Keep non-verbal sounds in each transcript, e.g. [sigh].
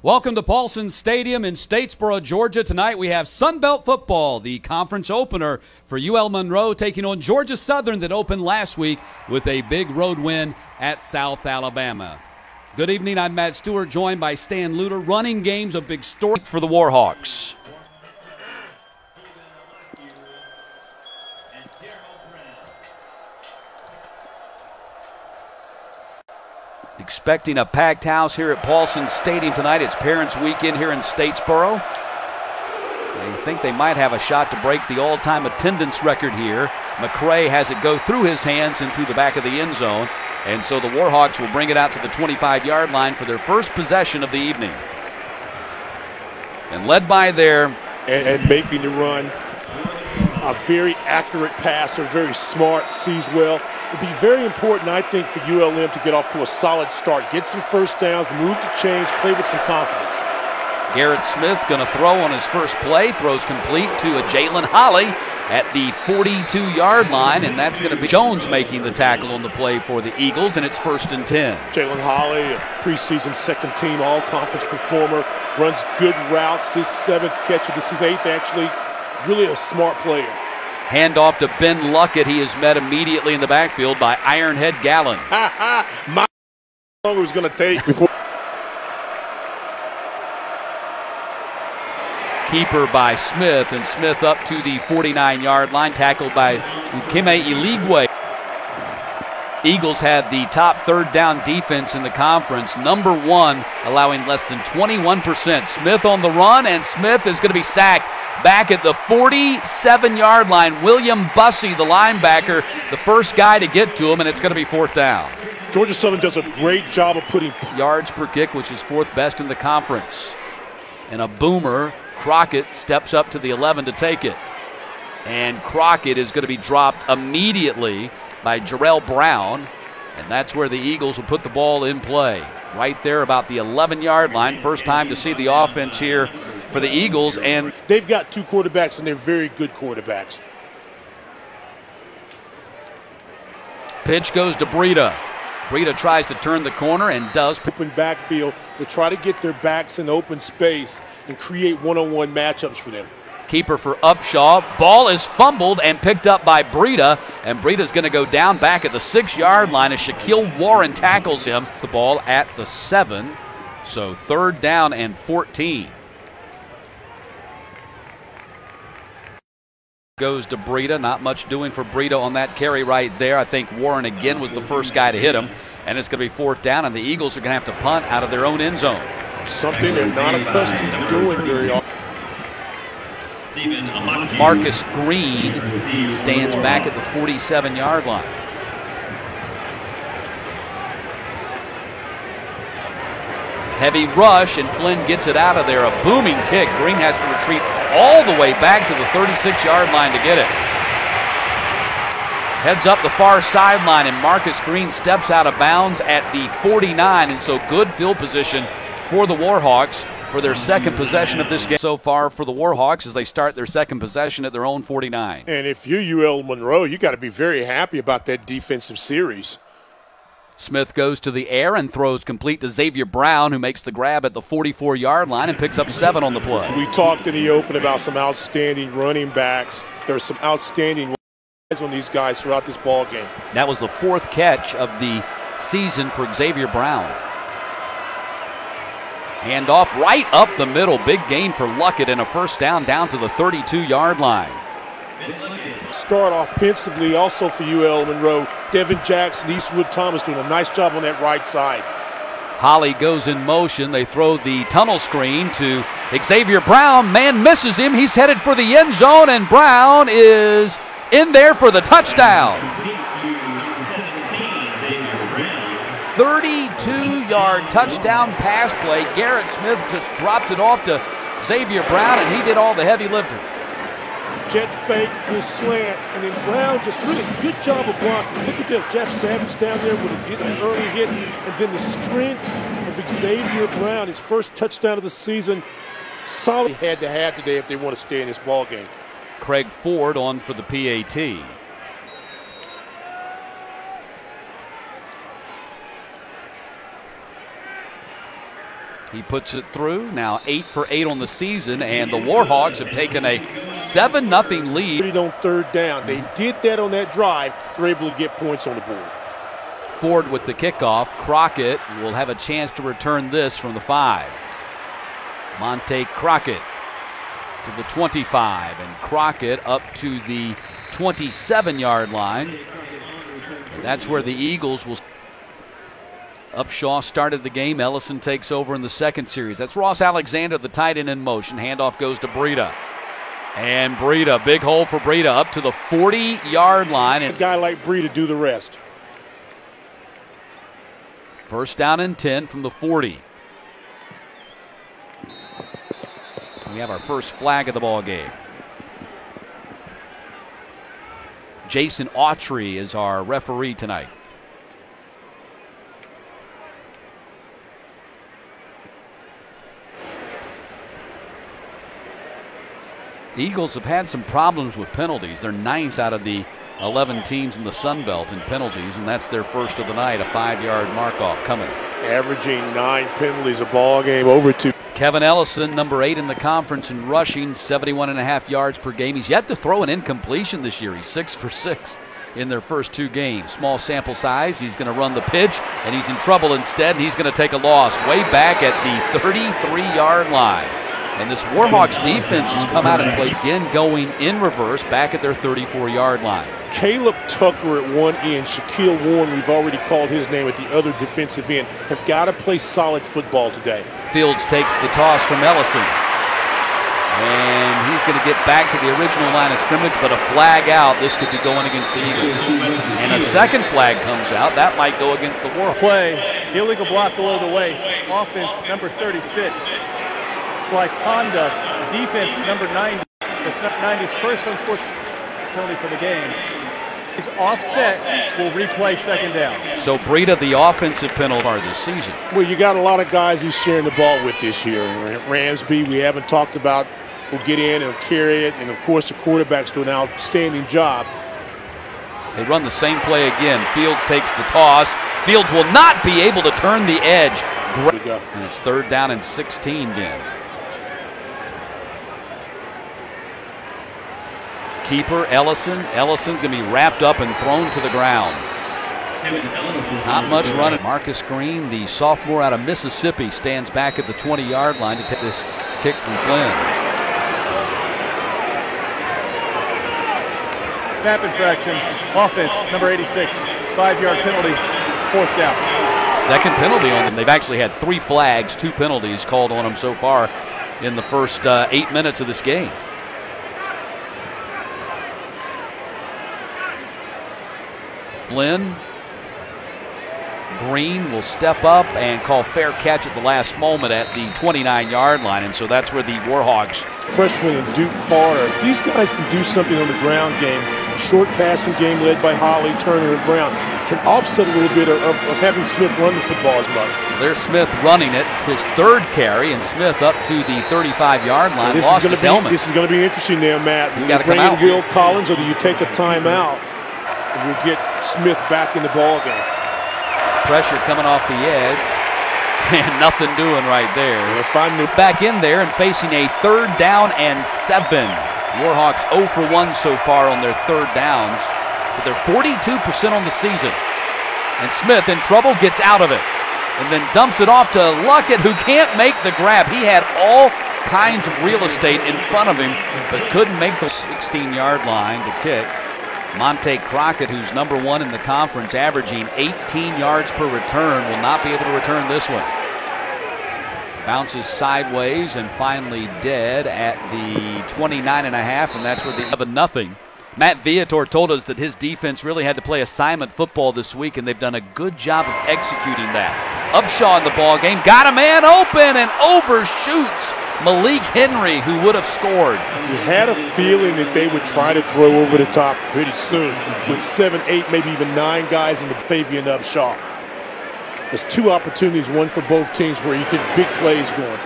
Welcome to Paulson Stadium in Statesboro, Georgia. Tonight we have Sunbelt Football, the conference opener for UL Monroe, taking on Georgia Southern that opened last week with a big road win at South Alabama. Good evening. I'm Matt Stewart, joined by Stan Luter. Running games a big story for the Warhawks. Expecting a packed house here at Paulson Stadium tonight. It's Parents Weekend here in Statesboro. They think they might have a shot to break the all time attendance record here. McCray has it go through his hands and through the back of the end zone. And so the Warhawks will bring it out to the 25 yard line for their first possession of the evening. And led by their. And, and making the run. A very accurate passer, very smart, sees well. It'd be very important, I think, for ULM to get off to a solid start. Get some first downs, move to change, play with some confidence. Garrett Smith going to throw on his first play. Throws complete to Ajalen Holley at the 42 yard line, and that's going to be Jones making the tackle on the play for the Eagles, and it's first and 10. Jalen Holley, a preseason second team all conference performer, runs good routes. His seventh catch, of this is eighth actually. Really a smart player. Handoff to Ben Luckett. He is met immediately in the backfield by Ironhead Gallon. [laughs] My longer was going to take before. Keeper by Smith, and Smith up to the 49 yard line, tackled by Ukeme Eligwe. Eagles have the top third down defense in the conference, number one, allowing less than 21%. Smith on the run, and Smith is going to be sacked back at the 47 yard line. William Bussey, the linebacker, the first guy to get to him, and it's going to be fourth down. Georgia Southern does a great job of putting yards per kick, which is fourth best in the conference. And a boomer, Crockett steps up to the 11 to take it. And Crockett is going to be dropped immediately by Jarrell Brown. And that's where the Eagles will put the ball in play. Right there, about the 11 yard line. First time to see the offense here for the Eagles. And they've got two quarterbacks, and they're very good quarterbacks. Pitch goes to Breida. Breida tries to turn the corner and does. Open backfield to try to get their backs in open space and create one on one matchups for them. Keeper for Upshaw. Ball is fumbled and picked up by Breida. And Breida's going to go down back at the six yard line as Shaquille Warren tackles him. The ball at the seven. So third down and 14. Goes to Breida. Not much doing for Breida on that carry right there. I think Warren again was the first guy to hit him. And it's going to be fourth down, and the Eagles are going to have to punt out of their own end zone. Something they're not accustomed to doing very often. Marcus Green stands back at the 47 yard line. Heavy rush, and Flynn gets it out of there. A booming kick. Green has to retreat all the way back to the 36 yard line to get it. Heads up the far sideline, and Marcus Green steps out of bounds at the 49, and so good field position for the Warhawks for their second possession of this game so far for the Warhawks as they start their second possession at their own 49. And if you're UL Monroe, you got to be very happy about that defensive series. Smith goes to the air and throws complete to Xavier Brown, who makes the grab at the 44 yard line and picks up seven on the play. We talked in the open about some outstanding running backs. There's some outstanding guys on these guys throughout this ball game. That was the fourth catch of the season for Xavier Brown. Handoff right up the middle. Big gain for Luckett and a first down down to the 32 yard line. Start offensively also for UL Monroe. Devin Jackson, Eastwood Thomas doing a nice job on that right side. Holley goes in motion. They throw the tunnel screen to Xavier Brown. Man misses him. He's headed for the end zone, and Brown is in there for the touchdown. 32 yard touchdown pass play. Garrett Smith just dropped it off to Xavier Brown, and he did all the heavy lifting. Jet fake, will slant, and then Brown just really good job of blocking. Look at that, Jeff Savage down there with a an early hit, and then the strength of Xavier Brown, his first touchdown of the season. Solid had to have today if they want to stay in this ball game. Craig Ford on for the PAT. He puts it through. Now eight for eight on the season, and the Warhawks have taken a seven nothing lead. On third down, they did that on that drive. They're able to get points on the board. Ford with the kickoff. Crockett will have a chance to return this from the five. Monte Crockett to the 25, and Crockett up to the 27 yard line. And that's where the Eagles will. Upshaw started the game. Ellison takes over in the second series. That's Ross Alexander, the tight end in motion. Handoff goes to Breida. And Breida, big hole for Breida up to the 40 yard line. And a guy like Breida do the rest. First down and 10 from the 40. We have our first flag of the ball game. Jason Autry is our referee tonight. The Eagles have had some problems with penalties. They're ninth out of the 11 teams in the Sun Belt in penalties, and that's their first of the night, a five yard mark off coming. Averaging nine penalties a ball game over two. Kevin Ellison, number eight in the conference in rushing, 71 and a half yards per game. He's yet to throw an incompletion this year. He's six for six in their first two games. Small sample size. He's going to run the pitch, and he's in trouble instead, and he's going to take a loss way back at the 33 yard line. And this Warhawks defense has come out and played again going in reverse back at their 34 yard line. Caleb Tucker at one end, Shaquille Warren, we've already called his name at the other defensive end, have got to play solid football today. Fields takes the toss from Ellison. And he's going to get back to the original line of scrimmage, but a flag out. This could be going against the Eagles. And a second flag comes out. That might go against the Warhawks. Play, illegal block below the waist. Offense number 36 like conduct. Defense number 90. That's 90's first unsports penalty for the game. Is offset will replay second down. So Breida, the offensive penalty this season. Well, you got a lot of guys he's sharing the ball with this year. Ramsby, we haven't talked about, will get in and carry it, and of course the quarterbacks do an outstanding job. They run the same play again. Fields takes the toss. Fields will not be able to turn the edge. Great. And it's third down and 16 again. Keeper, Ellison. Ellison's going to be wrapped up and thrown to the ground. Not much running. Marcus Green, the sophomore out of Mississippi, stands back at the 20 yard line to take this kick from Flynn. Snap infraction, offense, number 86, five yard penalty, fourth down. Second penalty on them. They've actually had three flags, two penalties called on them so far in the first uh, eight minutes of this game. Flynn. Green will step up and call fair catch at the last moment at the 29 yard line. And so that's where the Warhawks. Freshman and Duke Carter. If these guys can do something on the ground game, short passing game led by Holley, Turner, and Brown, can offset a little bit of, of having Smith run the football as much. There's Smith running it, his third carry, and Smith up to the 35 yard line. This lost is his be. This is going to be interesting there, Matt. You got to bring in Will Collins, or do you take a timeout? And we'll get Smith back in the ball game. Pressure coming off the edge. [laughs] And nothing doing right there. if I knew back in there and facing a third down and seven. Warhawks 0 for 1 so far on their third downs, but they're 42% on the season. And Smith in trouble gets out of it and then dumps it off to Luckett, who can't make the grab. He had all kinds of real estate in front of him, but couldn't make the 16 yard line to kick. Monte Crockett, who's number one in the conference, averaging 18 yards per return, will not be able to return this one. Bounces sideways and finally dead at the 29 and a half, and that's where the 11 nothing. Matt Viator told us that his defense really had to play assignment football this week, and they've done a good job of executing that. Upshaw in the ball game, got a man open and overshoots Malik Henry, who would have scored. You had a feeling that they would try to throw over the top pretty soon with seven, eight, maybe even nine guys in the Favian Upshaw. There's two opportunities, one for both teams, where you get big plays going.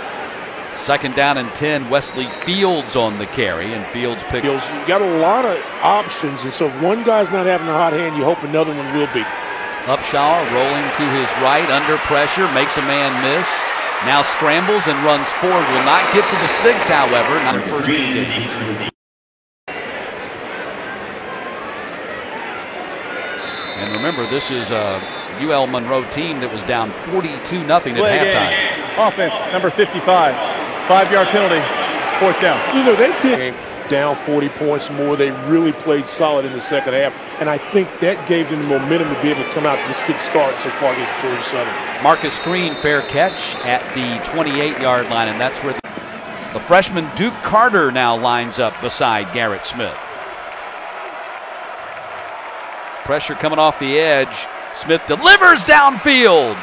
Second down and 10, Wesley Fields on the carry, and Fields picks. Fields, you got a lot of options, and so if one guy's not having a hot hand, you hope another one will be. Upshaw rolling to his right under pressure, makes a man miss. Now scrambles and runs forward. Will not get to the sticks, however, not their first two games. And remember, this is a UL Monroe team that was down 42 nothing at halftime. game. Offense, number 55. Five-yard penalty, fourth down. You know, they did down 40 points more. They really played solid in the second half, and I think that gave them the momentum to be able to come out to this good start so far against Georgia Southern. Marcus Green, fair catch at the 28 yard line, and that's where the freshman Duke Carter now lines up beside Garrett Smith. Pressure coming off the edge. Smith delivers downfield.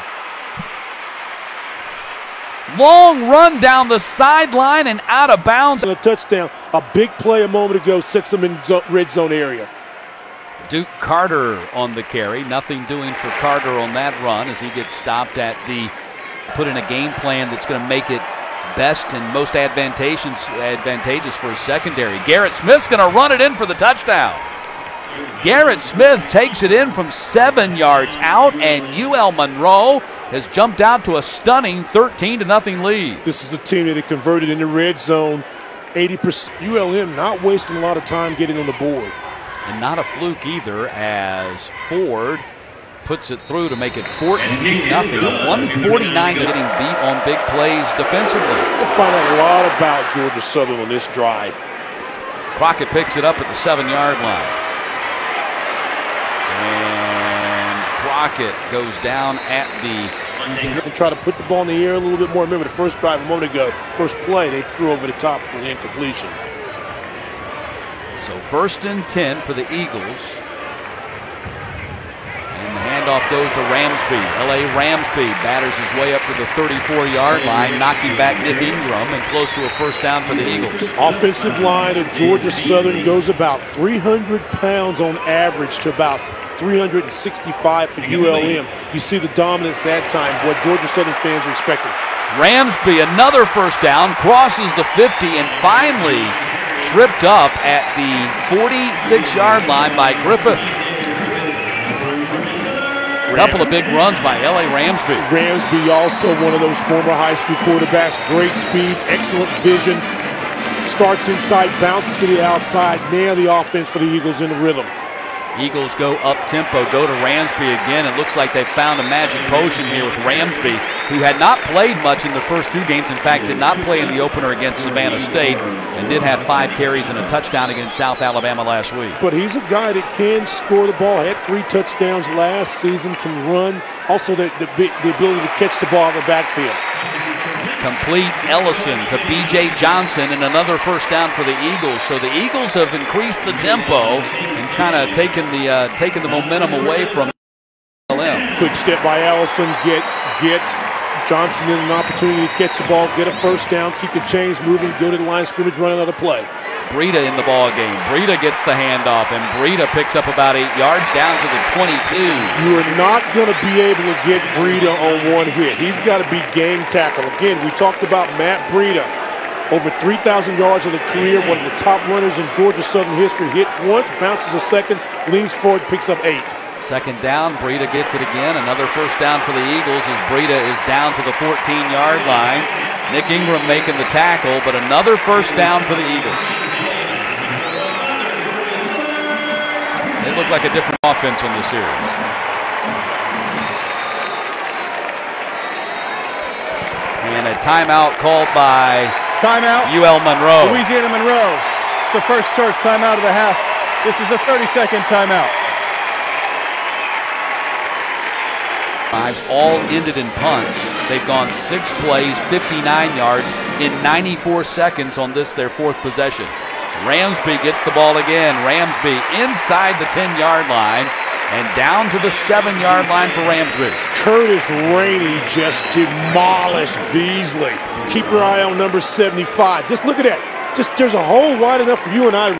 Long run down the sideline and out of bounds. And a touchdown, a big play a moment ago sets them in zo- red zone area. Duke Carter on the carry. Nothing doing for Carter on that run as he gets stopped at the put in a game plan that's going to make it best and most advantageous advantageous for his secondary. Garrett Smith's going to run it in for the touchdown. Garrett Smith takes it in from seven yards out, and UL Monroe has jumped out to a stunning 13 to nothing lead. This is a team that had converted in the red zone 80%. ULM not wasting a lot of time getting on the board. And not a fluke either, as Ford puts it through to make it 14 nothing. A 149 getting beat on big plays defensively. We'll find out a lot about Georgia Southern on this drive. Crockett picks it up at the seven yard line. Crockett goes down at the and try to put the ball in the air a little bit more. Remember the first drive a moment ago, first play, they threw over the top for the incompletion. So first and 10 for the Eagles. And the handoff goes to Ramsby. L.A. Ramsby batters his way up to the 34-yard line, knocking back Nick Ingram and close to a first down for the Eagles. Offensive line of Georgia Southern goes about 300 pounds on average to about 365 for ULM. You see the dominance that time, what Georgia Southern fans are expecting. Ramsby, another first down, crosses the 50 and finally tripped up at the 46-yard line by Griffith. A couple of big runs by L.A. Ramsby. Ramsby, also one of those former high school quarterbacks. Great speed, excellent vision. Starts inside, bounces to the outside. Now the offense for the Eagles in the rhythm. Eagles go up tempo, go to Ramsby again. It looks like they found a magic potion here with Ramsby, who had not played much in the first two games. In fact, did not play in the opener against Savannah State and did have five carries and a touchdown against South Alabama last week. But he's a guy that can score the ball. Had three touchdowns last season, can run. Also, the, the, the ability to catch the ball in the backfield. Complete Ellison to B.J. Johnson and another first down for the Eagles. So the Eagles have increased the tempo and kind of taken the uh, taken the momentum away from LM. Quick step by Ellison. Get get Johnson in an opportunity to catch the ball, get a first down, keep the chains moving, go to the line scrimmage, run another play. Breida in the ball game. Breida gets the handoff, and Breida picks up about eight yards down to the 22. You are not going to be able to get Breida on one hit. He's got to be game tackle. Again, we talked about Matt Breida. Over 3,000 yards of the career, one of the top runners in Georgia Southern history. Hits once, bounces a second, leans forward, picks up eight. Second down, Breida gets it again. Another first down for the Eagles as Breida is down to the 14-yard line. Nick Ingram making the tackle, but another first down for the Eagles. They look like a different offense on the series. And a timeout called by Timeout. UL Monroe. Louisiana Monroe. It's the first church timeout of the half. This is a 30-second timeout. Fives all ended in punts. They've gone six plays, 59 yards in 94 seconds on this, their fourth possession. Ramsby gets the ball again. Ramsby inside the 10 yard line and down to the seven yard line for Ramsby. Curtis Rainey just demolished Beasley. Keep your eye on number 75. Just look at that. Just there's a hole wide enough for you and I.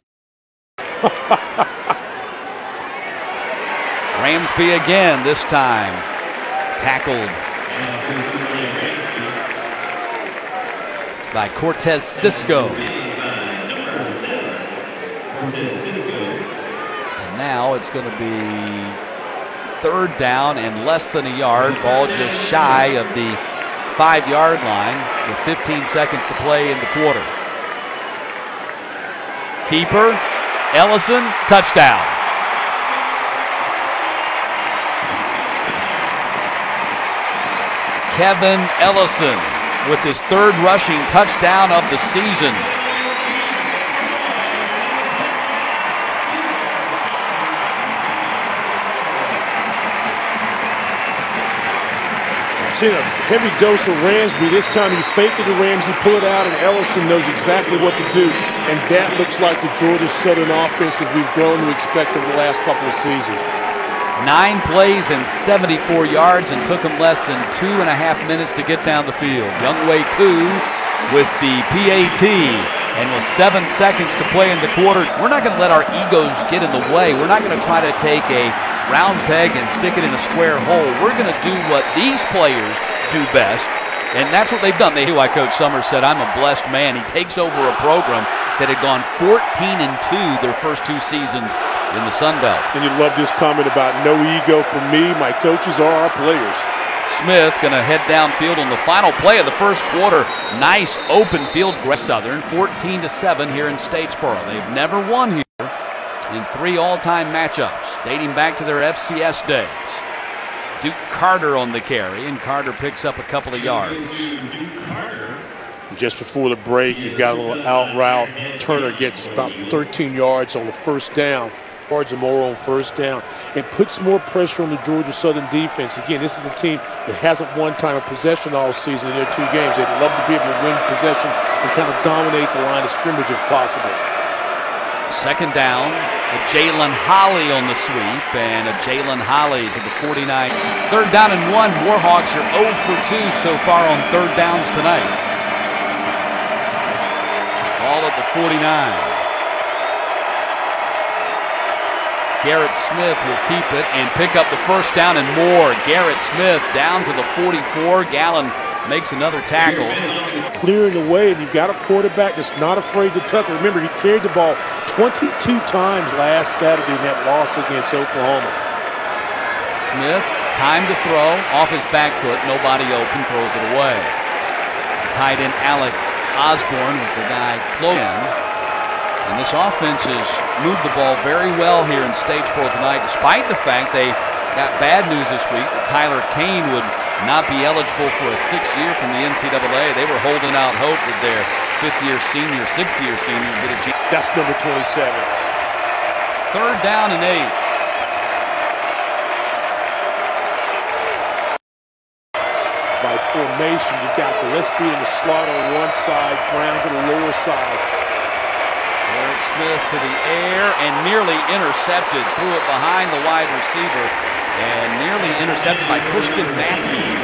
[laughs] Ramsby again, this time tackled by Cortez Cisco. And now it's going to be third down and less than a yard. Ball just shy of the five yard line with 15 seconds to play in the quarter. Keeper, Ellison, touchdown. Kevin Ellison with his third rushing touchdown of the season. Seen a heavy dose of Ramsby. This time he faked it to Ramsby, pull it out, and Ellison knows exactly what to do. And that looks like the Georgia Southern offense that we've grown to expect over the last couple of seasons. Nine plays and 74 yards and took him less than two and a half minutes to get down the field. Younghoe Koo with the PAT and with seven seconds to play in the quarter. We're not going to let our egos get in the way. We're not going to try to take a round peg and stick it in a square hole. We're going to do what these players do best, and that's what they've done. They, why Coach Summers said, "I'm a blessed man." He takes over a program that had gone 14 and two their first two seasons in the Sun Belt. And you love this comment about no ego for me. My coaches are our players. Smith going to head downfield on the final play of the first quarter. Nice open field. Southern 14 to 7 here in Statesboro. They've never won here in three all-time matchups dating back to their FCS days. Duke Carter on the carry, and Carter picks up a couple of yards. Just before the break, you've got a little out route. Turner gets about 13 yards on the first down yards or more on first down and puts more pressure on the Georgia Southern defense. Again, this is a team that hasn't won time of possession all season in their two games. They'd love to be able to win possession and kind of dominate the line of scrimmage if possible. Second down, a Jalen Holly on the sweep and a Jalen Holly to the 49. Third down and one. Warhawks are 0 for 2 so far on third downs tonight. All at the 49. Garrett Smith will keep it and pick up the first down and more. Garrett Smith down to the 44. Gallon makes another tackle. Clearing the way, and you've got a quarterback that's not afraid to tuck. Remember, he carried the ball 22 times last Saturday in that loss against Oklahoma. Smith, time to throw, off his back foot, nobody open, throws it away. Tight end Alec Osborne was the guy close. And this offense has moved the ball very well here in Statesboro tonight, despite the fact they got bad news this week that Tyler Kane would not be eligible for a sixth year from the NCAA. They were holding out hope that their fifth year senior, sixth year senior would get a chance. That's number 27. Third down and eight. By formation, you've got Gillespie in the slot on one side, Brown to the lower side. Eric Smith to the air and nearly intercepted. Threw it behind the wide receiver and nearly intercepted by Christian Matthews.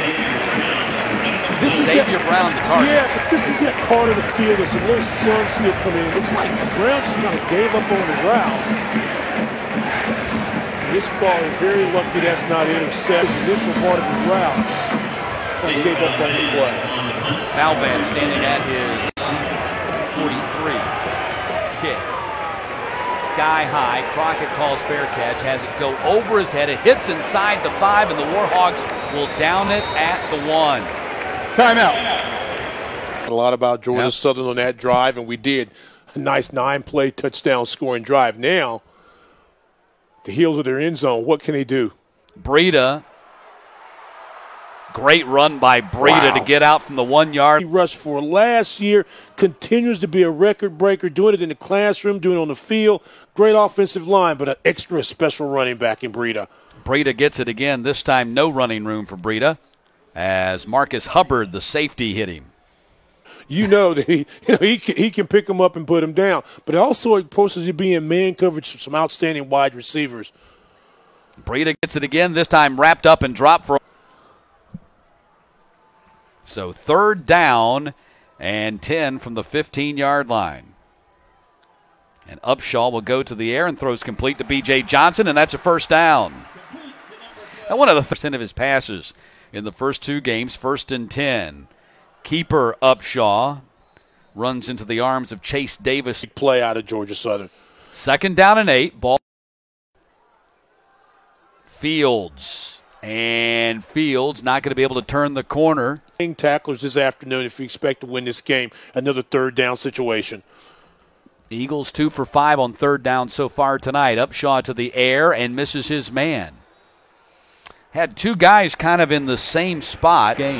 This is Xavier that, Brown, the target. Yeah, but this is that part of the field. There's a little sun still coming in. Looks like Brown just kind of gave up on the route. This ball is very lucky that's not intercepted. This Initial part of his route. Kind of gave up on the play. Malvan standing at his 43 kick sky high. Crockett calls fair catch, has it go over his head. It hits inside the five, and the Warhawks will down it at the one. Timeout. A lot about Georgia yep. Southern on that drive, and we did a nice nine-play touchdown scoring drive. Now, the heels of their end zone, what can they do? Breida Great run by Breida wow. to get out from the one yard. He rushed for last year, continues to be a record breaker, doing it in the classroom, doing it on the field. Great offensive line, but an extra special running back in Breida. Breida gets it again. This time, no running room for Breida as Marcus Hubbard, the safety, hit him. You know that he, [laughs] you know, he, can, he can pick him up and put him down, but also it also forces you to be in man coverage from some outstanding wide receivers. Breida gets it again, this time wrapped up and dropped for so third down and 10 from the 15 yard line. And Upshaw will go to the air and throws complete to B.J. Johnson, and that's a first down. Now, one of the percent of his passes in the first two games, first and 10. Keeper Upshaw runs into the arms of Chase Davis. Play out of Georgia Southern. Second down and eight. Ball. Fields And Fields not going to be able to turn the corner. Tacklers this afternoon if you expect to win this game. Another third down situation. Eagles two for five on third down so far tonight. Upshaw to the air and misses his man. Had two guys kind of in the same spot. Game.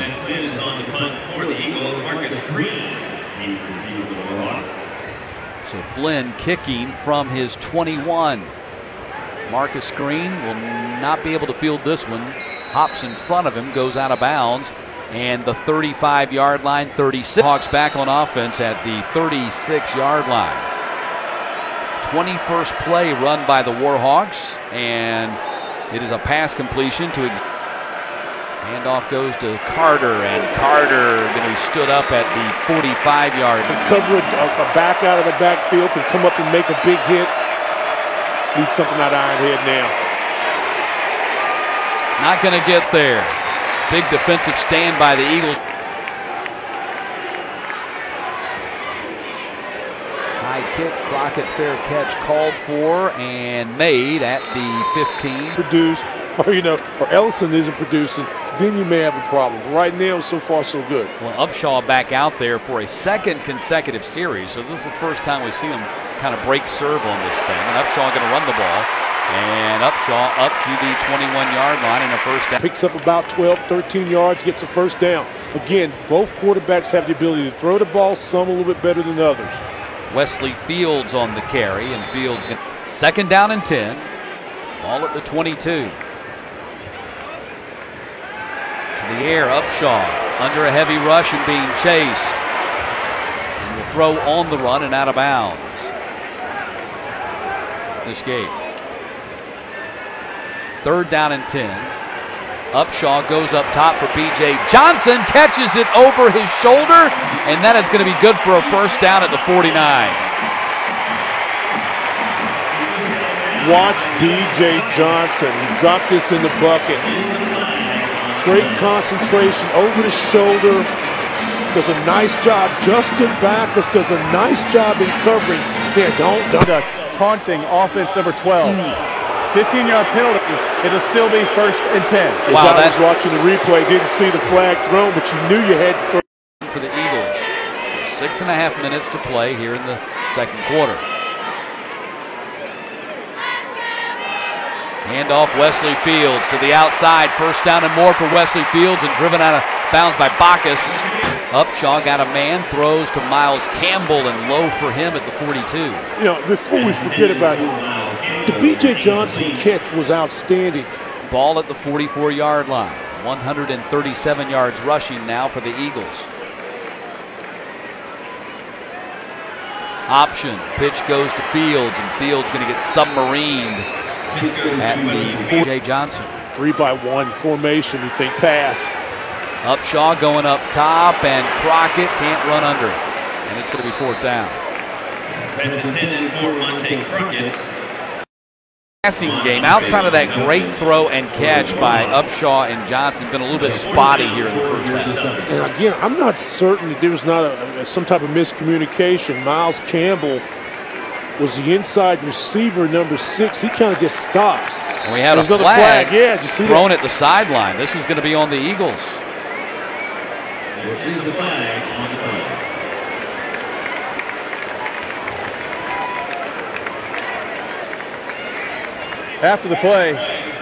So Flynn kicking from his 21. Marcus Green will not be able to field this one. Hops in front of him, goes out of bounds, and the 35 yard line, 36. Hawks back on offense at the 36 yard line. 21st play run by the Warhawks, and it is a pass completion to. Handoff goes to Carter, and Carter going to be stood up at the 45 yard line. Cover a, a back out of the backfield, can come up and make a big hit. Need something out of Ironhead now. Not going to get there. Big defensive stand by the Eagles. High kick, Crockett fair catch called for and made at the 15. Produce, [laughs] or you know, or Ellison isn't producing, then you may have a problem. But right now, so far, so good. Well, Upshaw back out there for a second consecutive series. So this is the first time we see him kind of break serve on this thing. And Upshaw going to run the ball. And Upshaw up to the 21 yard line in a first down. Picks up about 12, 13 yards, gets a first down. Again, both quarterbacks have the ability to throw the ball, some a little bit better than others. Wesley Fields on the carry, and Fields second down and 10. Ball at the 22 the air, Upshaw under a heavy rush and being chased. And will throw on the run and out of bounds. This game. Third down and 10. Upshaw goes up top for B.J. Johnson, catches it over his shoulder, and that is going to be good for a first down at the 49. Watch B.J. Johnson. He dropped this in the bucket. Great concentration over the shoulder. Does a nice job. Justin Backus does a nice job in covering. There, don't, don't. Taunting offense number 12. Hmm. 15-yard penalty. It'll still be first and 10. Wow, As I was watching the replay, didn't see the flag thrown, but you knew you had to throw. For the Eagles. Six and a half minutes to play here in the second quarter. Handoff Wesley Fields to the outside. First down and more for Wesley Fields and driven out of bounds by Bacchus. Upshaw got a man, throws to Miles Campbell and low for him at the 42. You know, before we forget about it, the B.J. Johnson catch was outstanding. Ball at the 44 yard line. 137 yards rushing now for the Eagles. Option. Pitch goes to Fields, and Fields going to get submarined at the Jay Johnson. Three by one formation, you think pass. Upshaw going up top, and Crockett can't run under it. And it's going to be fourth down. Intended for Monte Crockett. Passing game outside of that great throw and catch by Upshaw and Johnson, been a little bit spotty here in the first half. And again, I'm not certain that there was not a, some type of miscommunication. Miles Campbell was the inside receiver, number six. He kind of just stops. And we had There's a flag, flag. Yeah, you see thrown that? at the sideline. This is going to be on the Eagles. After the play,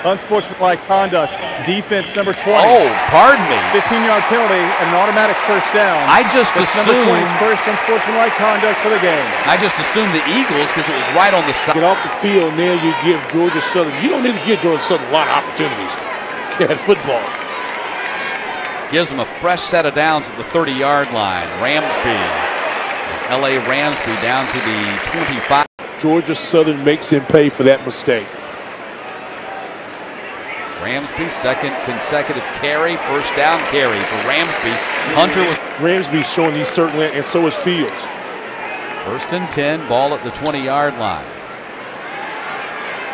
unsportsmanlike conduct, defense number 20. Oh, pardon me. 15-yard penalty and an automatic first down. I just That's assumed first unsportsmanlike conduct for the game. I just assumed the Eagles because it was right on the side. Get off the field now. You give Georgia Southern. You don't need to give Georgia Southern a lot of opportunities. [laughs] Yeah, football. Gives them a fresh set of downs at the 30-yard line. Ramsby, L.A. Ramsby down to the 25. Georgia Southern makes him pay for that mistake. Ramsby, second consecutive carry, first down carry for Ramsby. Hunter was. Ramsby showing he's certainly, and so is Fields. First and 10, ball at the 20 yard line.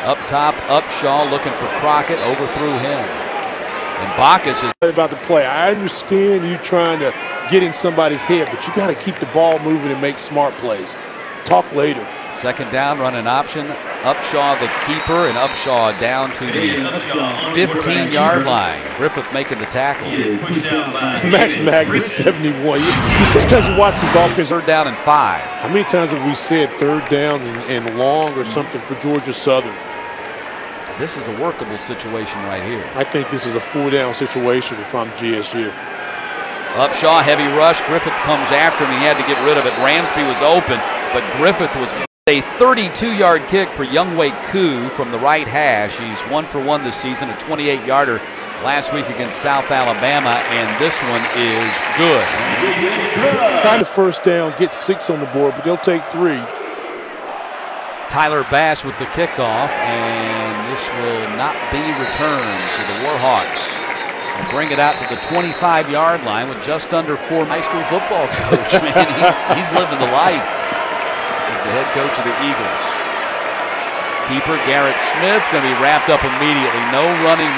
Up top, Upshaw looking for Crockett, overthrew him. And Bacchus is. About the play. I understand you trying to get in somebody's head, but you got to keep the ball moving and make smart plays. Talk later. Second down, running option. Upshaw, the keeper, and Upshaw down to the 15 yard line. Griffith making the tackle. Max Magnus, 71. You, you sometimes you watch this offense. Third down and five. How many times have we said third down and, and long or something for Georgia Southern? This is a workable situation right here. I think this is a four down situation if I'm GSU. Upshaw, heavy rush. Griffith comes after him. He had to get rid of it. Ramsby was open, but Griffith was a 32-yard kick for Younghoe Koo from the right hash. He's one for one this season, a 28-yarder last week against South Alabama, and this one is good. Time to first down, get six on the board, but they'll take three. Tyler Bass with the kickoff, and this will not be returned. So the Warhawks will bring it out to the 25-yard line with just under four. High school football [laughs] coach, man, he's, he's living the life the head coach of the Eagles. Keeper Garrett Smith going to be wrapped up immediately. No running.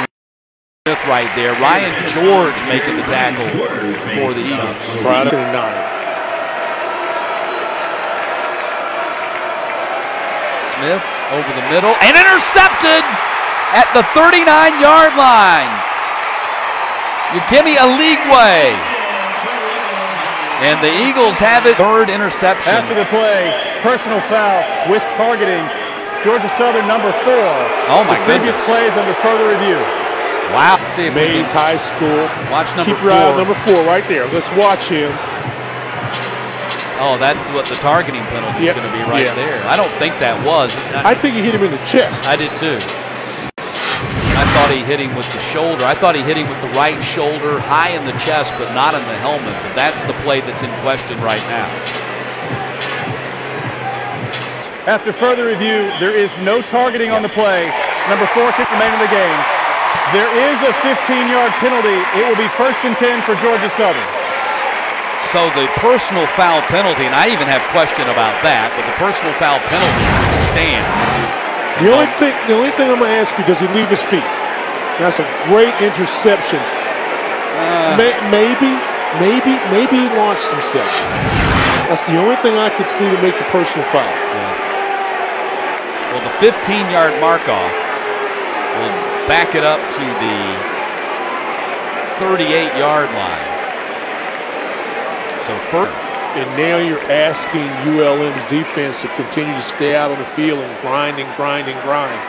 Smith right there. Ryan George making the tackle for the Eagles. Friday night. Smith over the middle and intercepted at the 39 yard line. Ukeme Eligwe. And the Eagles have it. Third interception. After the play, personal foul with targeting. Georgia Southern number four. Oh my the previous goodness. plays under further review. Wow. Let's see if Mays can High School. watch number Keep your eye on four. number four right there. Let's watch him. Oh, that's what the targeting penalty is Yep. going to be right Yeah. there. I don't think that was. I, I think he hit him in the chest. I did too. I thought he hit him with the shoulder. I thought he hit him with the right shoulder, high in the chest, but not in the helmet. But that's the play that's in question right now. After further review, there is no targeting on the play. Number four kick remain in the game. There is a 15-yard penalty. It will be first and 10 for Georgia Southern. So the personal foul penalty, and I even have question about that, but the personal foul penalty stands. The only thing, the only thing I'm gonna ask you, does he leave his feet? That's a great interception. Uh, May, maybe, maybe, maybe he launched himself. That's the only thing I could see to make the personal foul. Well, the 15-yard mark-off will back it up to the 38-yard line. So first, And now you're asking ULM's defense to continue to stay out on the field and grind and grind and grind.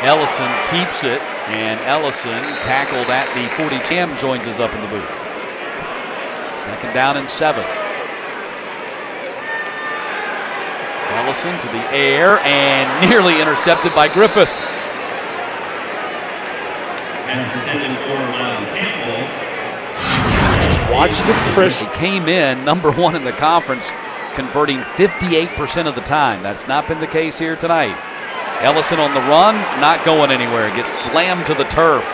Ellison keeps it, and Ellison tackled at the 40. Cam joins us up in the booth. Second down and seven. Ellison to the air and [laughs] nearly intercepted by Griffith. Watch the pressure. He came in number one in the conference, converting 58% of the time. That's not been the case here tonight. Ellison on the run, not going anywhere. Gets slammed to the turf.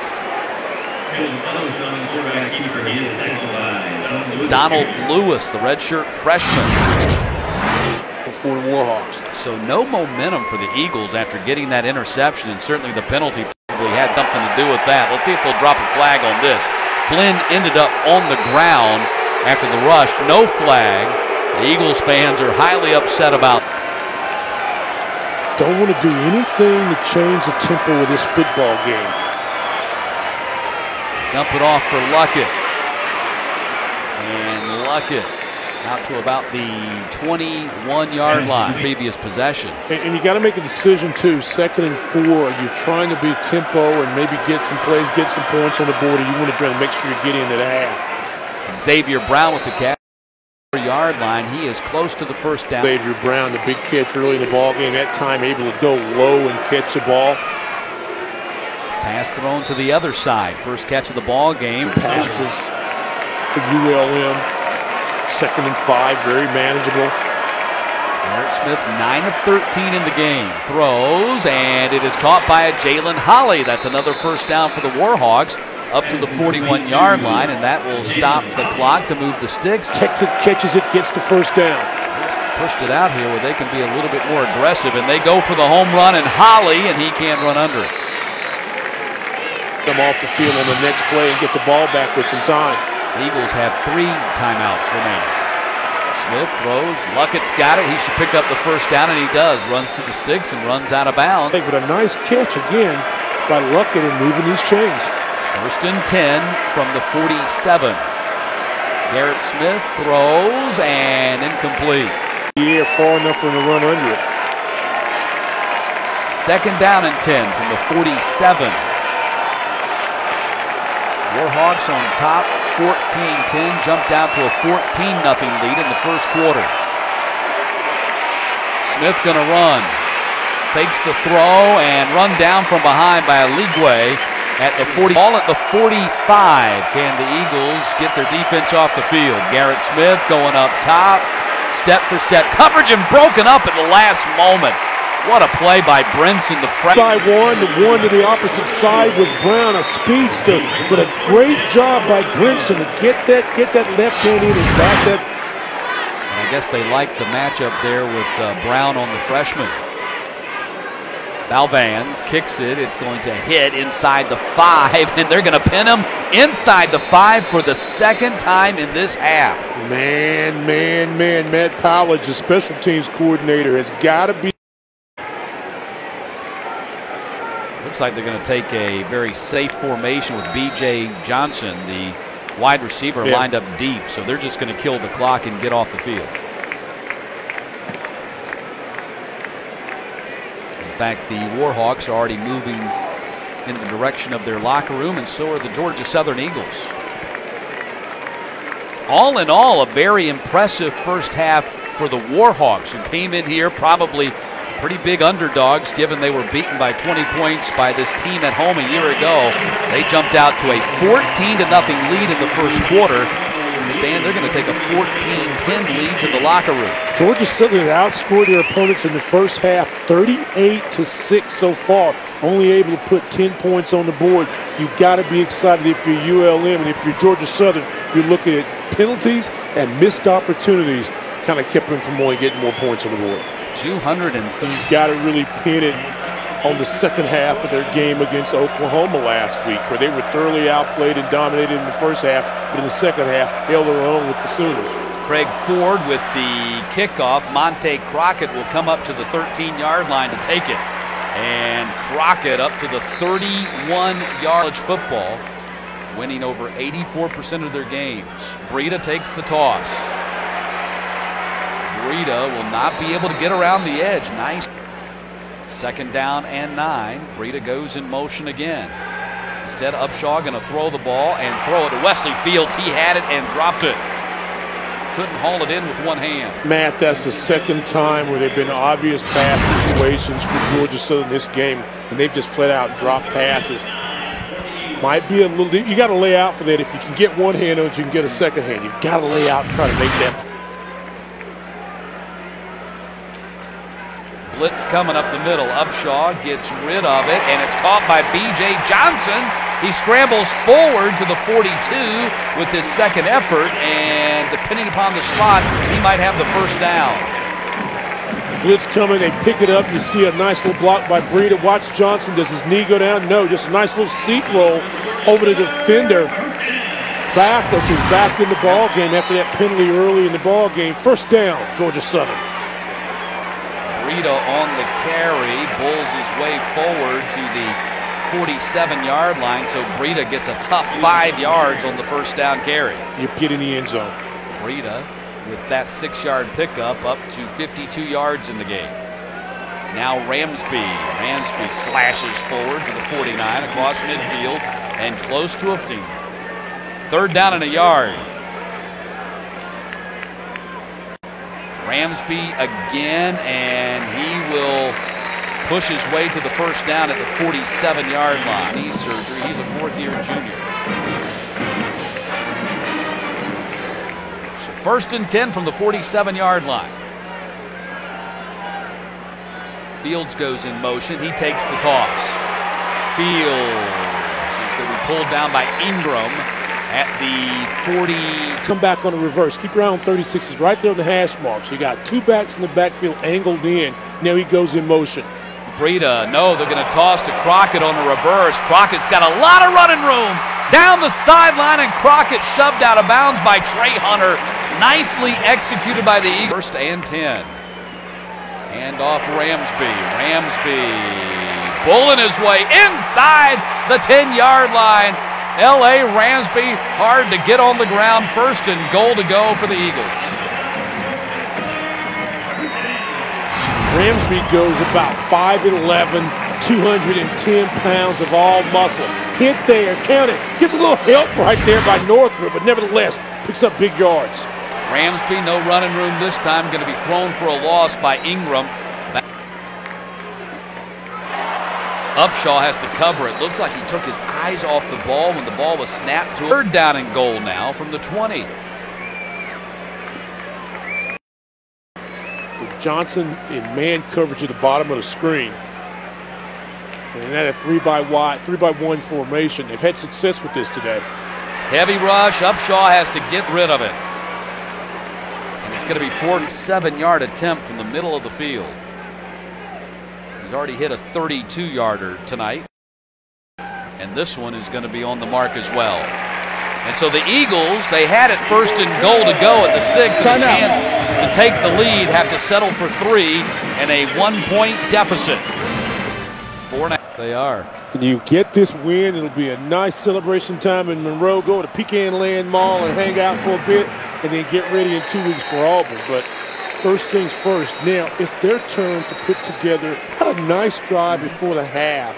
Donald Lewis, the redshirt freshman. for the Warhawks. So no momentum for the Eagles after getting that interception, and certainly the penalty probably had something to do with that. Let's see if they'll drop a flag on this. Flynn ended up on the ground after the rush. No flag. The Eagles fans are highly upset about Don't want to do anything to change the tempo of this football game. Dump it off for Luckett. And Luckett out to about the 21 yard line. Previous possession. And, and you got to make a decision too. Second and four, are you trying to be tempo and maybe get some plays, get some points on the board, or you want to try to make sure you get in the half? Xavier Brown with the catch. Yard line. He is close to the first down. Xavier Brown, the big catch early in the ball game, that time able to go low and catch the ball. Pass thrown to the other side. First catch of the ball game. Passes for ULM. Second and five, very manageable. Garrett Smith, 9 of 13 in the game. Throws, and it is caught by a Jalen Holly. That's another first down for the Warhawks up to the 41 yard line, and that will stop the clock to move the sticks. Texas catches it, gets the first down. Pushed it out here where they can be a little bit more aggressive, and they go for the home run, and Holley, and he can't run under it. Them off the field on the next play and get the ball back with some time. The Eagles have three timeouts remaining. Smith throws. Luckett's got it. He should pick up the first down, and he does. Runs to the sticks and runs out of bounds. But a nice catch again by Luckett in moving these chains. First and 10 from the 47. Garrett Smith throws and incomplete. Yeah, far enough for him to run under it. Second down and 10 from the 47. Warhawks on top, 14-10, jumped out to a 14-0 lead in the first quarter. Smith gonna run. Fakes the throw and run down from behind by Eligwe at the 40. Ball at the 45. Can the Eagles get their defense off the field? Garrett Smith going up top, step for step. Coverage and broken up at the last moment. What a play by Brinson, the freshman. By one, the one to the opposite side was Brown, a speedster, but a great job by Brinson to get that get that left hand in and back that. I guess they like the matchup there with uh, Brown on the freshman. Valvans kicks it. It's going to hit inside the five, [laughs] and they're going to pin him inside the five for the second time in this half. Man, man, man, Matt Powledge, the special teams coordinator, has got to be. Looks like they're going to take a very safe formation with B.J. Johnson, the wide receiver, yeah. lined up deep. So they're just going to kill the clock and get off the field. In fact, the Warhawks are already moving in the direction of their locker room, and so are the Georgia Southern Eagles. All in all, a very impressive first half for the Warhawks, who came in here probably pretty big underdogs given they were beaten by 20 points by this team at home a year ago. They jumped out to a 14 to nothing lead in the first quarter. Stan, they're going to take a 14-10 lead to the locker room. Georgia Southern outscored their opponents in the first half 38 to 6 so far, only able to put 10 points on the board. You've got to be excited if you're ULM and if you're Georgia Southern, you're looking at penalties and missed opportunities kind of kept them from only getting more points on the board. 230. You've got to really pin it on the second half of their game against Oklahoma last week, where they were thoroughly outplayed and dominated in the first half, but in the second half, held their own with the Sooners. Craig Ford with the kickoff. Monte Crockett will come up to the 13 yard line to take it. And Crockett up to the 31 yard football, winning over 84% of their games. Breida takes the toss. Breida will not be able to get around the edge. Nice. Second down and nine. Breida goes in motion again. Instead, Upshaw going to throw the ball and throw it to Wesley Fields. He had it and dropped it. Couldn't haul it in with one hand. Matt, that's the second time where there have been obvious pass situations for Georgia Southern this game, and they've just flat out dropped passes. Might be a little. You got to lay out for that. If you can get one hand on it, you can get a second hand. You've got to lay out and try to make that Blitz coming up the middle. Upshaw gets rid of it, and it's caught by B.J. Johnson. He scrambles forward to the 42 with his second effort, and depending upon the spot, he might have the first down. Blitz coming, they pick it up. You see a nice little block by Breida. Watch Johnson. Does his knee go down? No, just a nice little seat roll over the defender. Back as he's back in the ball game after that penalty early in the ball game. First down, Georgia Southern. Breida on the carry, bulls his way forward to the 47 yard line, so Breida gets a tough five yards on the first down carry. You get in the end zone. Breida with that six yard pickup up to 52 yards in the game. Now Ramsby. Ramsby slashes forward to the 49 across midfield and close to a 15. Third down and a yard. Ramsby again, and he will push his way to the first down at the 47 yard line. Knee surgery. He's a fourth year junior. So first and 10 from the 47 yard line. Fields goes in motion. He takes the toss. Fields is going to be pulled down by Ingram at the 40. Come back on the reverse. Keep your eye on 36. He's right there on the hash mark. So you got two backs in the backfield angled in. Now he goes in motion. Breida, no, they're going to toss to Crockett on the reverse. Crockett's got a lot of running room down the sideline, and Crockett shoved out of bounds by Trey Hunter. Nicely executed by the Eagles. First and 10. Hand off Ramsby. Ramsby bulling his way inside the 10 yard line. L.A. Ramsby hard to get on the ground. First and goal to go for the Eagles. Ramsby goes about 5'11, 210 pounds of all muscle. Hit there, count it. Gets a little help right there by Northrup, but nevertheless picks up big yards. Ramsby, no running room this time. Going to be thrown for a loss by Ingram. Upshaw has to cover it. Looks like he took his eyes off the ball when the ball was snapped to third down and goal now from the 20. Johnson in man coverage at the bottom of the screen. And that a three by wide, three by one formation. They've had success with this today. Heavy rush. Upshaw has to get rid of it. And it's going to be four seven yard attempt from the middle of the field. He's already hit a 32 yarder tonight. And this one is going to be on the mark as well. And so the Eagles, they had it first and goal to go at the six, and a chance to take the lead, have to settle for three and a one point deficit. Four and a half. They are. And you get this win, it'll be a nice celebration time in Monroe. Go to Pecanland Mall and hang out for a bit, and then get ready in two weeks for Auburn. But first things first, now it's their turn to put together. Had a nice drive before the half.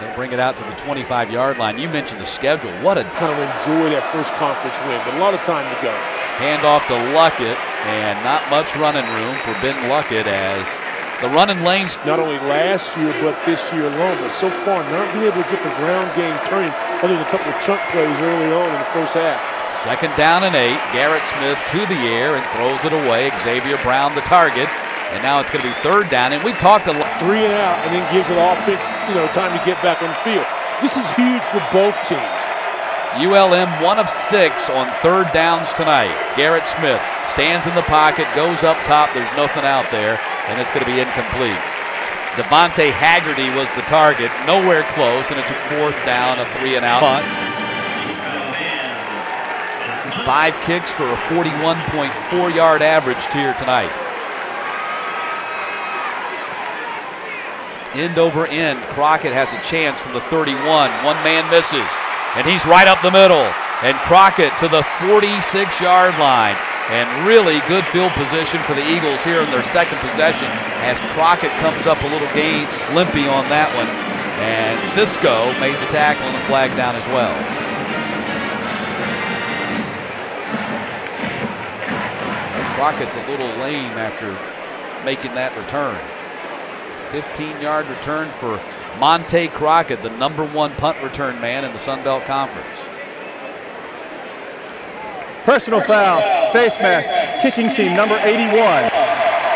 They'll bring it out to the 25 yard line. You mentioned the schedule. What a kind of enjoy that first conference win, but a lot of time to go. Hand off to Luckett, and not much running room for Ben Luckett as the running lanes. Not only last year, but this year alone. But so far, not being able to get the ground game turning, other than a couple of chunk plays early on in the first half. Second down and eight. Garrett Smith to the air and throws it away. Xavier Brown, the target. And now it's going to be third down. And we've talked a lot. Three and out, and then gives the offense, you know, time to get back on the field. This is huge for both teams. ULM one of six on third downs tonight. Garrett Smith stands in the pocket, goes up top. There's nothing out there, and it's going to be incomplete. Devontae Haggerty was the target, nowhere close, and it's a fourth down, a three and out. Punt. Five kicks for a 41.4 yard average here tonight. End over end, Crockett has a chance from the 31. One man misses, and he's right up the middle. And Crockett to the 46 yard line. And really good field position for the Eagles here in their second possession as Crockett comes up a little game limpy on that one. And Cisco made the tackle and the flag down as well. Crockett's a little lame after making that return. 15 yard return for Monte Crockett, the number one punt return man in the Sun Belt Conference. Personal foul, face mask, kicking team number 81.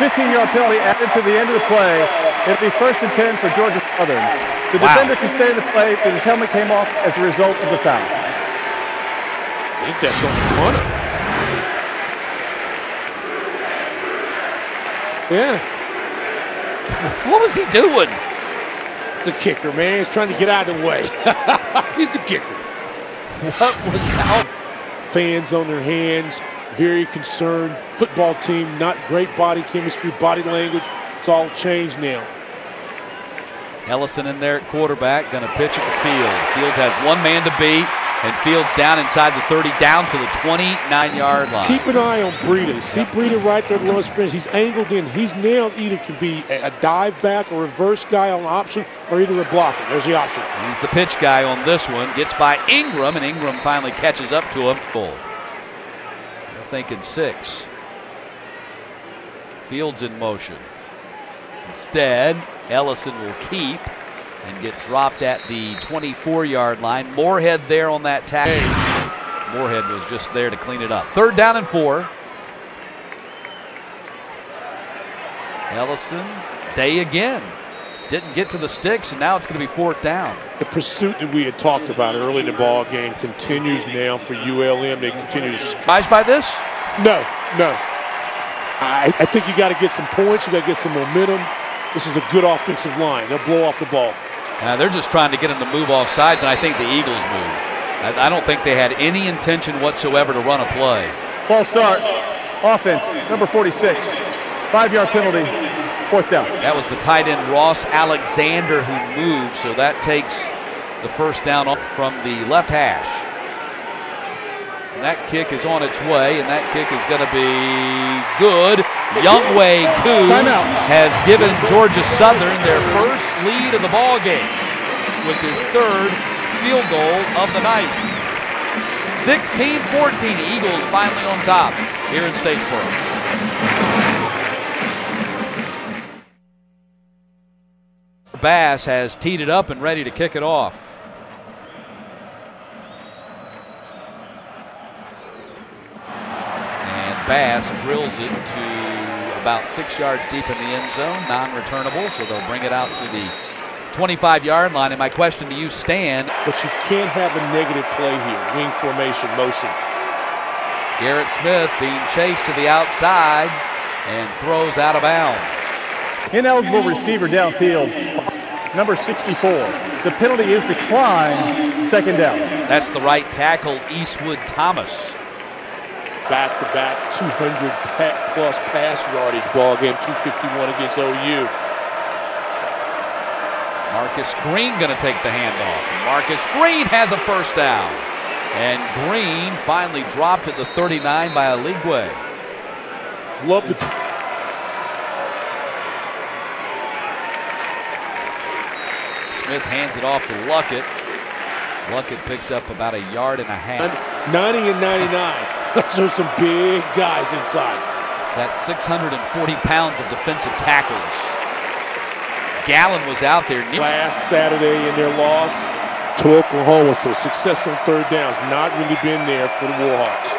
15 yard penalty added to the end of the play. It'll be first and 10 for Georgia Southern. The wow. defender can stay in the play, but his helmet came off as a result of the foul. I think that's on the punter. Yeah. [laughs] What was he doing? It's a kicker, man. He's trying to get out of the way. [laughs] He's the kicker. What was that? Fans on their hands, very concerned. Football team, not great body chemistry, body language. It's all changed now. Ellison in there at quarterback, going to pitch at the field. Fields has one man to beat. And Fields down inside the 30, down to the 29 yard line. Keep an eye on Breida. See Breida right there at the scrimmage. He's angled in. He's nailed either can be a dive back, a reverse guy on option, or either a blocker. There's the option. He's the pitch guy on this one. Gets by Ingram, and Ingram finally catches up to him. Full. They're thinking six. Fields in motion. Instead, Ellison will keep and get dropped at the 24 yard line. Moorhead there on that tackle. Moorhead was just there to clean it up. Third down and four. Ellison, Day again. Didn't get to the sticks, and now it's going to be fourth down. The pursuit that we had talked about early in the ball game continues now for ULM. They continue to. Surprised by this? No, no. I, I think you got to get some points. You got to get some momentum. This is a good offensive line. They'll blow off the ball. Uh, they're just trying to get him to move off sides, and I think the Eagles move. I, I don't think they had any intention whatsoever to run a play. False start. Offense, number 46. Five yard penalty, fourth down. That was the tight end Ross Alexander who moved, so that takes the first down from the left hash. And that kick is on its way, and that kick is going to be good. Younghoe Koo has given Georgia Southern their first lead of the ball game with his third field goal of the night. 16-14, Eagles finally on top here in Statesboro. Bass has teed it up and ready to kick it off. Bass drills it to about six yards deep in the end zone, non returnable, so they'll bring it out to the 25 yard line. And my question to you, Stan. But you can't have a negative play here wing formation, motion. Garrett Smith being chased to the outside and throws out of bounds. Ineligible receiver downfield, number 64. The penalty is decline, second down. That's the right tackle, Eastwood Thomas. Back to back 200 plus pass yardage ball game, 251 against OU. Marcus Green going to take the handoff. Marcus Green has a first down. And Green finally dropped at the 39 by Eligwe. Love the. Smith hands it off to Luckett. Luckett picks up about a yard and a half. 90 and 99. Those are some big guys inside. That's 640 pounds of defensive tackles. Gallon was out there. Last Saturday in their loss to Oklahoma, so success on third downs not really been there for the Warhawks.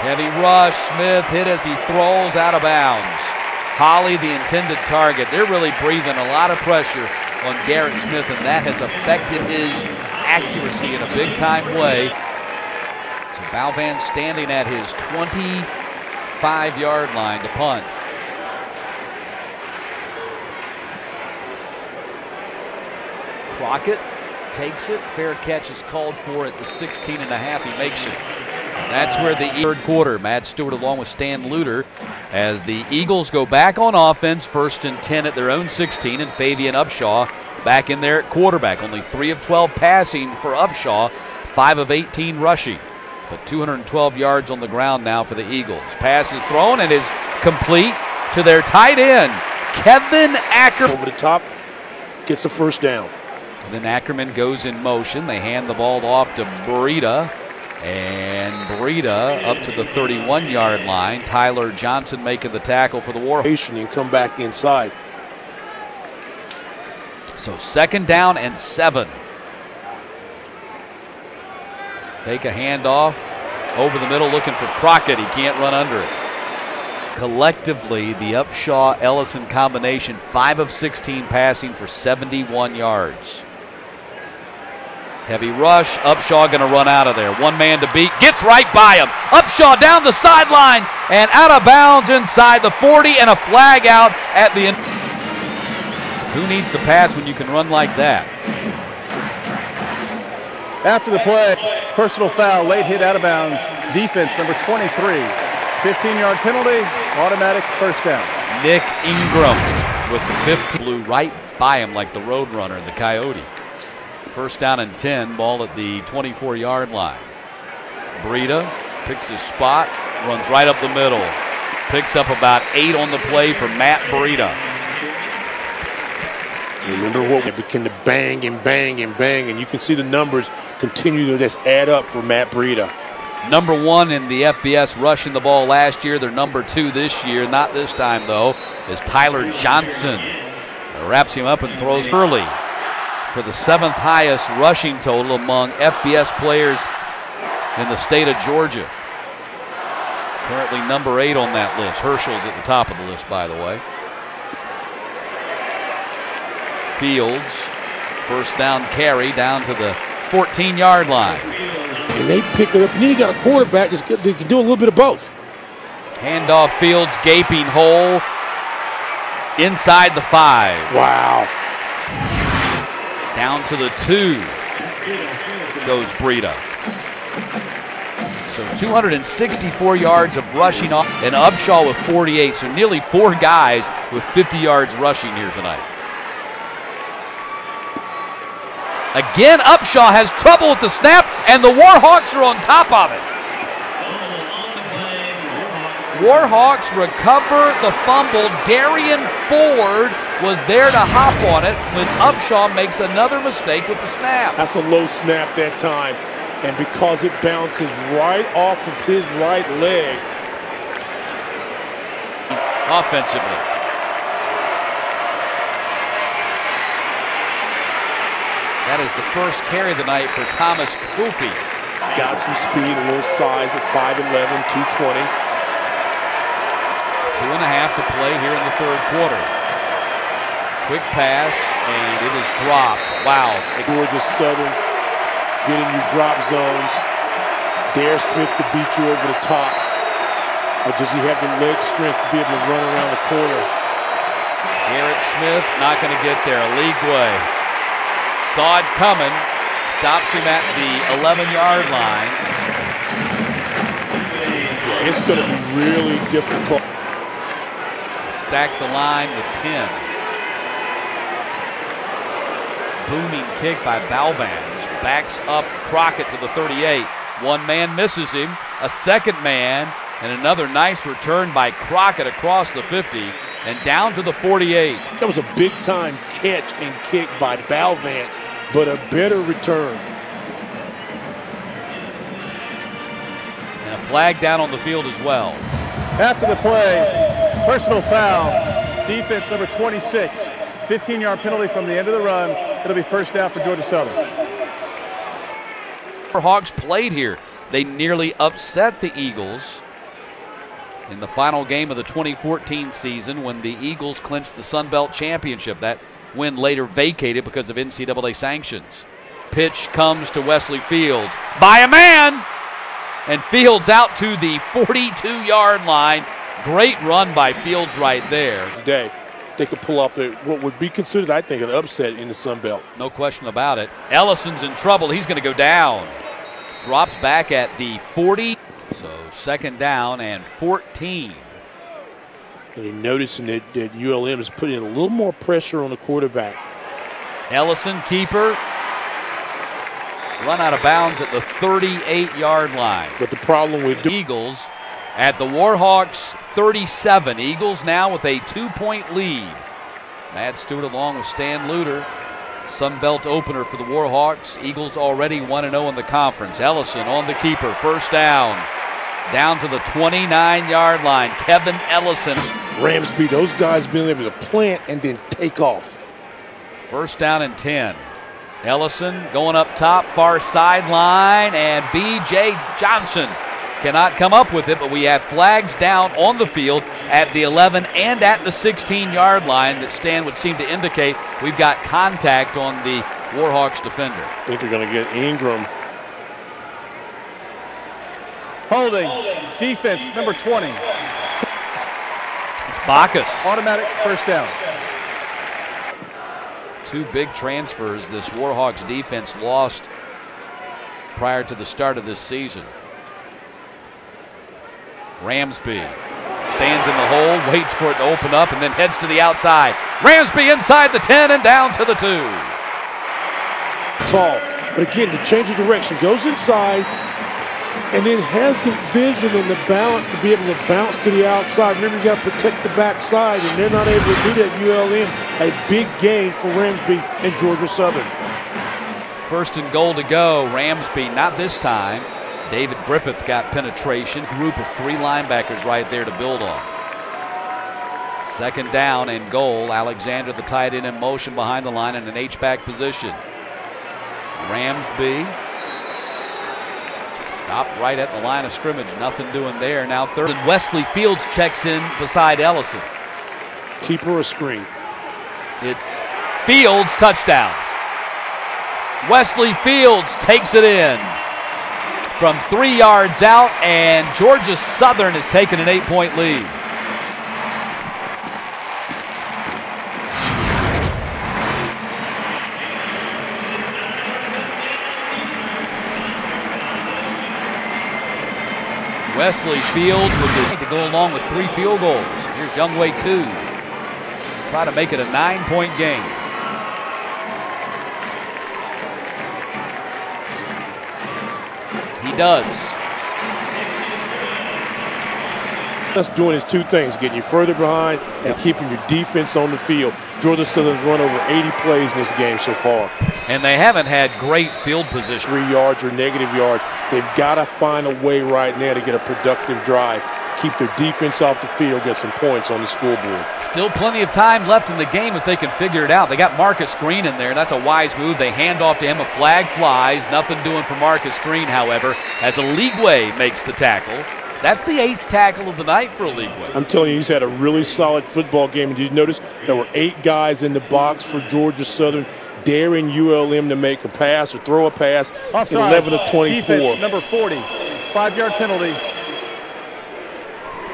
Heavy rush. Smith hit as he throws out of bounds. Holley, the intended target. They're really breathing a lot of pressure on Garrett Smith, and that has affected his accuracy in a big time way. So Balvan standing at his 25 yard line to punt. Crockett takes it. Fair catch is called for at the 16 and a half. He makes it. That's where the third quarter, Matt Stewart along with Stan Luter, as the Eagles go back on offense, first and 10 at their own 16, and Favian Upshaw back in there at quarterback. Only 3 of 12 passing for Upshaw, 5 of 18 rushing. But 212 yards on the ground now for the Eagles. Pass is thrown and is complete to their tight end, Kevin Ackerman. Over the top, gets a first down. And then Ackerman goes in motion. They hand the ball off to Breida. And Breida up to the 31 yard line. Tyler Johnson making the tackle for the Warhawks. And come back inside. So second down and seven. Take a handoff over the middle looking for Crockett. He can't run under it. Collectively, the Upshaw Ellison combination, 5 of 16 passing for 71 yards. Heavy rush. Upshaw going to run out of there. One man to beat. Gets right by him. Upshaw down the sideline and out of bounds inside the 40 and a flag out at the end. Who needs to pass when you can run like that? After the play, personal foul, late hit out of bounds. Defense number 23. 15 yard penalty, automatic first down. Nick Ingram with the 15 blew right by him like the Roadrunner, the Coyote. First down and 10, ball at the 24 yard line. Breida picks his spot, runs right up the middle. Picks up about eight on the play for Matt Breida. Remember what we to bang and bang and bang, and you can see the numbers continue to just add up for Matt Breida. Number one in the FBS rushing the ball last year. They're number two this year. Not this time, though, is Tyler Johnson. Wraps him up and throws early for the seventh highest rushing total among FBS players in the state of Georgia. Currently number eight on that list. Herschel's at the top of the list, by the way. Fields, first down carry down to the 14 yard line. And they pick it up. You got a quarterback that's they can do a little bit of both. Handoff Fields, gaping hole inside the five. Wow. Down to the two goes Breida. So 264 yards of rushing off, and Upshaw with 48. So nearly four guys with 50 yards rushing here tonight. Again, Upshaw has trouble with the snap, and the Warhawks are on top of it. Warhawks recover the fumble. Darian Ford was there to hop on it when Upshaw makes another mistake with the snap. That's a low snap that time. And because it bounces right off of his right leg. Offensively. That is the first carry of the night for Thomas Kofi. He's got some speed, a little size at 5'11", 220. Two and a half to play here in the third quarter. Quick pass, and it is dropped. Wow. Georgia Southern getting you drop zones. Dare Smith to beat you over the top. But does he have the leg strength to be able to run around the corner? Garrett Smith not going to get there. League way. Saw it coming. Stops him at the 11-yard line. Yeah, it's going to be really difficult stack the line with 10. Booming kick by Balvans. Backs up Crockett to the 38. One man misses him. A second man. And another nice return by Crockett across the 50 and down to the 48. That was a big time catch and kick by Balvance, but a better return. And a flag down on the field as well. After the play, Personal foul. Defense number 26. 15 yard penalty from the end of the run. It'll be first down for Georgia Southern. Hawks played here. They nearly upset the Eagles in the final game of the 2014 season when the Eagles clinched the Sun Belt Championship. That win later vacated because of NCAA sanctions. Pitch comes to Wesley Fields by a man, and Fields out to the 42 yard line Great run by Fields right there. Today, they could pull off what would be considered, I think, an upset in the Sun Belt. No question about it. Ellison's in trouble. He's going to go down. Drops back at the 40. So second down and 14. And noticing that, that ULM is putting a little more pressure on the quarterback. Ellison, keeper, run out of bounds at the 38 yard line. But the problem with the Eagles at the Warhawks 37. Eagles now with a two point lead. Matt Stewart along with Stan Luter. Sun Belt opener for the Warhawks. Eagles already 1 0 in the conference. Ellison on the keeper. First down. Down to the 29 yard line. Kevin Ellison. Ramsby, those guys being able to plant and then take off. First down and 10. Ellison going up top, far sideline, and B.J. Johnson cannot come up with it, but we have flags down on the field at the 11 and at the 16 yard line that Stan would seem to indicate we've got contact on the Warhawks defender. I think they're going to get Ingram. Holding. Defense, number 20. It's Bacchus. Automatic first down. Two big transfers this Warhawks defense lost prior to the start of this season. Ramsby stands in the hole, waits for it to open up, and then heads to the outside. Ramsby inside the 10 and down to the 2. Tall. But again, the change of direction goes inside and then has the vision and the balance to be able to bounce to the outside. Remember, you got to protect the backside, and they're not able to do that. ULM, a big gain for Ramsby and Georgia Southern. First and goal to go. Ramsby, not this time. David Griffith got penetration. Group of three linebackers right there to build on. Second down and goal. Alexander, the tight end, in motion behind the line in an H-back position. Ramsby stopped right at the line of scrimmage. Nothing doing there. Now third and Wesley Fields checks in beside Ellison. Keeper a screen. It's Fields touchdown. Wesley Fields takes it in from three yards out, and Georgia Southern has taken an eight point lead. Wesley Fields with his to go along with three field goals. Here's Younghoe Koo. Try to make it a nine-point game. He does. That's doing his two things, getting you further behind and keeping your defense on the field. Georgia Southern's run over 80 plays in this game so far. And they haven't had great field position. Three yards or negative yards. They've got to find a way right now to get a productive drive. Keep their defense off the field, get some points on the scoreboard. Still plenty of time left in the game if they can figure it out. They got Marcus Green in there. That's a wise move. They hand off to him. A flag flies. Nothing doing for Marcus Green, however, as Eligwe makes the tackle. That's the eighth tackle of the night for Eligwe. I'm telling you, he's had a really solid football game. And Did you notice there were eight guys in the box for Georgia Southern daring ULM to make a pass or throw a pass. Offside. 11 of 24. Defense, number 40. Five-yard penalty.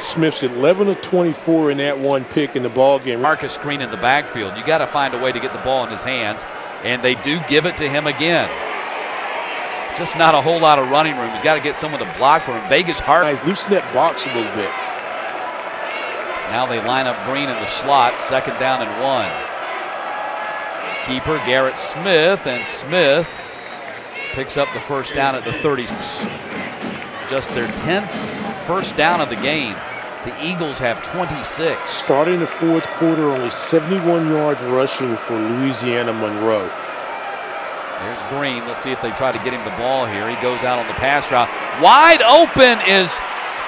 Smith's 11 of 24 in that one pick in the ball game. Marcus Green in the backfield. You got to find a way to get the ball in his hands, and they do give it to him again. Just not a whole lot of running room. He's got to get someone to block for him. Vegas Hart. Nice. Loosen that box a little bit. Now they line up Green in the slot, second down and one. Keeper Garrett Smith, and Smith picks up the first down at the 36. Just their 10th first down of the game. The Eagles have 26. Starting the fourth quarter, only 71 yards rushing for Louisiana Monroe. There's Green. Let's see if they try to get him the ball here. He goes out on the pass route. Wide open is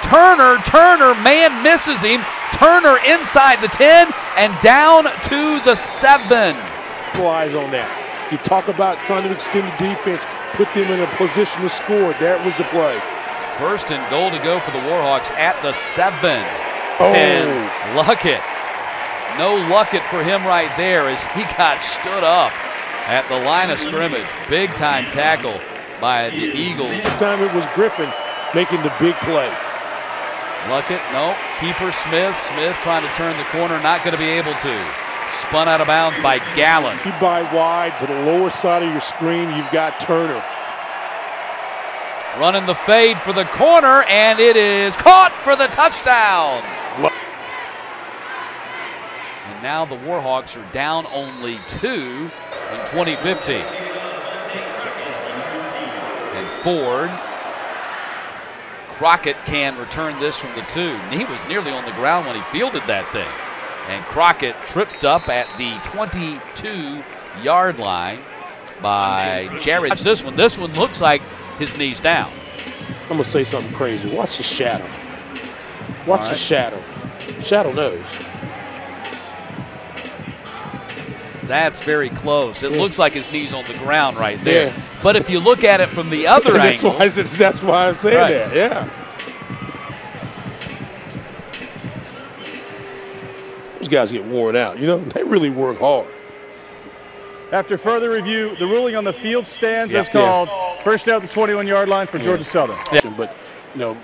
Turner. Turner, man misses him. Turner inside the 10 and down to the 7. Eyes on that. You talk about trying to extend the defense, put them in a position to score. That was the play. First and goal to go for the Warhawks at the 7. Oh. And Luckett. No Luckett for him right there as he got stood up at the line of scrimmage. Big time tackle by the Eagles. This time it was Griffin making the big play. Luckett, no. Keeper Smith. Smith trying to turn the corner, not going to be able to. Spun out of bounds by Gallon. You buy wide to the lower side of your screen, you've got Turner. Running the fade for the corner, and it is caught for the touchdown. Now the Warhawks are down only two in 2015. And Ford, Crockett can return this from the two. He was nearly on the ground when he fielded that thing. And Crockett tripped up at the 22 yard line by Jared. Watch this one. This one looks like his knees down. I'm going to say something crazy. Watch the shadow. Watch right. the shadow. Shadow knows. That's very close. It yeah. looks like his knee's on the ground right there. Yeah. But if you look at it from the other [laughs] that's angle. Why, that's why I'm saying right. that, yeah. Those guys get worn out. You know, [laughs] they really work hard. After further review, the ruling on the field stands yeah. is called first down at the 21 yard line for Georgia Southern. But, you know,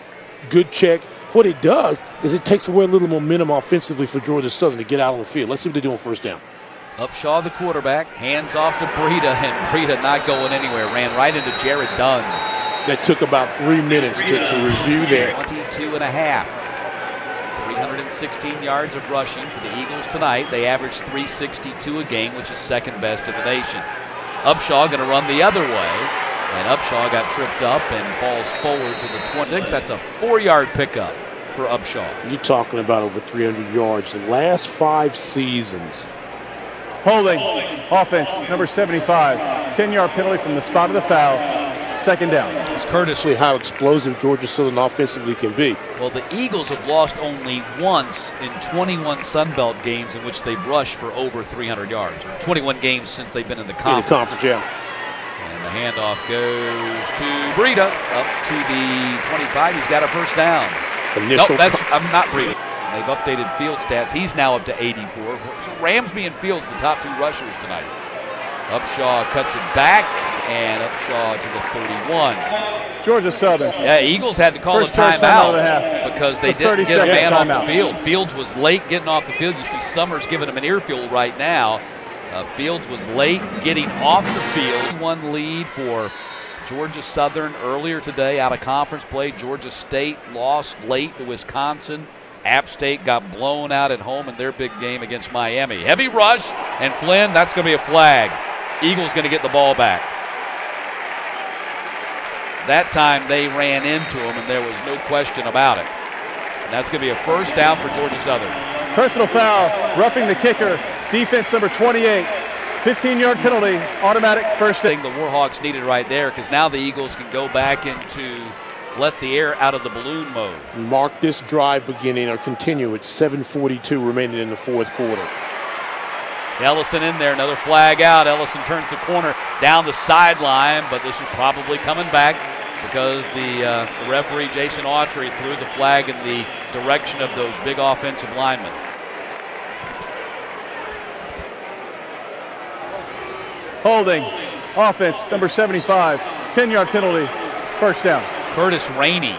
good check. What it does is it takes away a little momentum offensively for Georgia Southern to get out on the field. Let's see what they do on first down. Upshaw, the quarterback, hands off to Breida, and [laughs] Breida not going anywhere. Ran right into Jared Dunn. That took about three minutes to, to review there. 22 and a half. 316 yards of rushing for the Eagles tonight. They averaged 362 a game, which is second best in the nation. Upshaw going to run the other way. And Upshaw got tripped up and falls forward to the 26. That's a four yard pickup for Upshaw. You're talking about over 300 yards. The last five seasons, Holding. Offense, number 75. 10 yard penalty from the spot of the foul. Second down. It's Curtis. How explosive Georgia Southern offensively can be. Well, the Eagles have lost only once in 21 Sun Belt games in which they've rushed for over 300 yards. or 21 games since they've been in the conference. In the conference, yeah. And the handoff goes to Breida up to the 25. He's got a first down. Initial nope, that's, I'm not Breida. They've updated field stats. He's now up to 84. So Ramsby and Fields, the top two rushers tonight. Upshaw cuts it back, and Upshaw to the 31. Georgia Southern. Yeah, Eagles had to call First a timeout time because they didn't get a man off the field. Fields was late getting off the field. You see Summers giving him an earful right now. Uh, Fields was late getting off the field. One lead for Georgia Southern earlier today out of conference play. Georgia State lost late to Wisconsin. App State got blown out at home in their big game against Miami. Heavy rush, and Flynn, that's going to be a flag. Eagles going to get the ball back. That time they ran into him, and there was no question about it. And that's going to be a first down for Georgia Southern. Personal foul, roughing the kicker, defense number 28. 15 yard penalty, automatic first thing the Warhawks needed right there because now the Eagles can go back into let the air out of the balloon mode. Mark this drive beginning or continue at 7:42 remaining in the fourth quarter. Ellison in there, another flag out. Ellison turns the corner down the sideline, but this is probably coming back because the, uh, the referee Jason Autry threw the flag in the direction of those big offensive linemen. Holding. Offense, number 75. 10 yard penalty. First down. Curtis Rainey.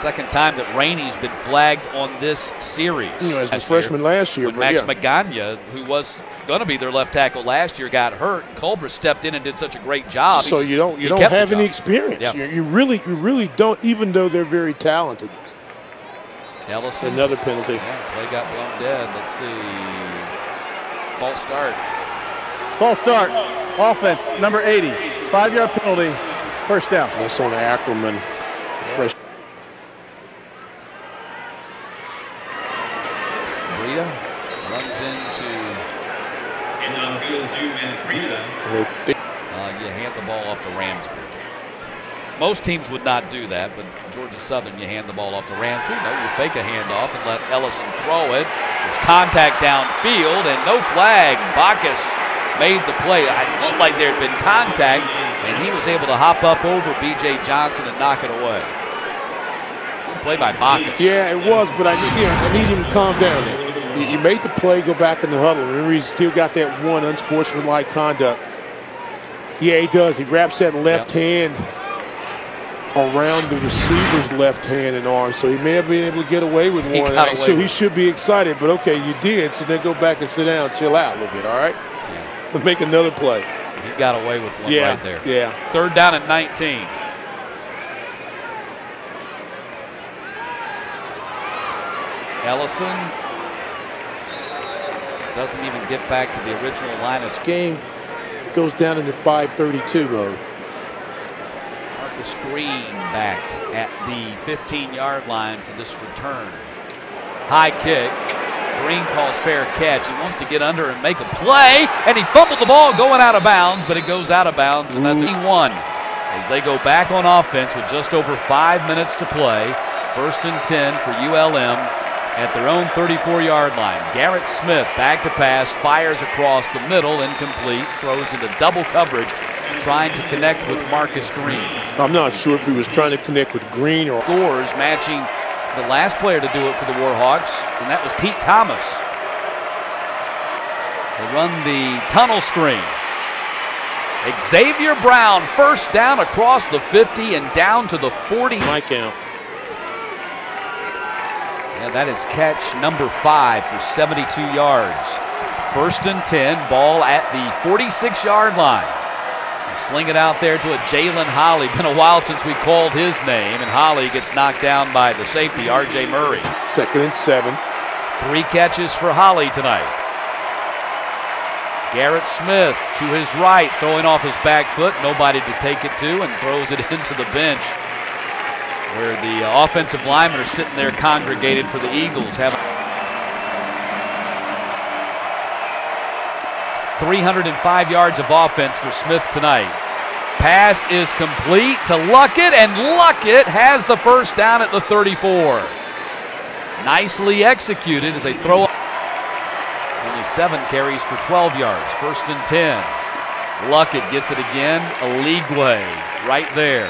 Second time that Rainey's been flagged on this series. You know, as a freshman year, last year. When Max yeah. Magana, who was going to be their left tackle last year, got hurt. Culber stepped in and did such a great job. So just, you don't you don't have any experience. Yep. You, you, really you really don't, even though they're very talented. Ellison. Another penalty. Yeah, play got blown dead. Let's see. False start. False start. Offense, number 80. Five yard penalty. First down. That's on Ackerman. Fresh. Breida runs into. And on field two, Matt Breida. Uh, you hand the ball off to Ramsby. Most teams would not do that, but Georgia Southern, you hand the ball off to Ramsby. No, you fake a handoff and let Ellison throw it. There's contact downfield and no flag. Bacchus made the play. It looked like there had been contact, and he was able to hop up over B.J. Johnson and knock it away. Play by Bacchus. Yeah, it was, but I need, you know, I need him to calm down. You, you made the play, go back in the huddle. Remember, he's still got that one unsportsmanlike conduct. Yeah, he does. He wraps that left yep. hand around the receiver's left hand and arm, so he may have been able to get away with one. Away so he should be excited, but okay, you did, so then go back and sit down, chill out a little bit, all right? Yeah. Let's [laughs] make another play. He got away with one yeah, right there. Yeah. Third down at 19. Ellison doesn't even get back to the original line of game. Goes down into 532 mode. Marcus Green back at the 15 yard line for this return. High kick. Green calls fair catch. He wants to get under and make a play, and he fumbled the ball going out of bounds, but it goes out of bounds, and that's mm-hmm. E1 as they go back on offense with just over five minutes to play. First and 10 for ULM at their own 34 yard line. Garrett Smith back to pass, fires across the middle, incomplete, throws into double coverage, trying to connect with Marcus Green. I'm not sure if he was trying to connect with Green or. Scores matching the last player to do it for the Warhawks, and that was Pete Thomas. They run the tunnel screen. Xavier Brown, first down across the 50 and down to the 40. My count. Yeah, that is catch number five for 72 yards. First and 10, ball at the 46 yard line. Sling it out there to a Jalen Holley. Been a while since we called his name, and Holley gets knocked down by the safety, R.J. Murray. Second and seven. Three catches for Holley tonight. Garrett Smith to his right, throwing off his back foot. Nobody to take it to, and throws it [laughs] into the bench where the offensive linemen are sitting there congregated for the Eagles. Have 305 yards of offense for Smith tonight. Pass is complete to Luckett, and Luckett has the first down at the 34. Nicely executed as they throw only seven carries for 12 yards. First and 10. Luckett gets it again. Eligwe right there.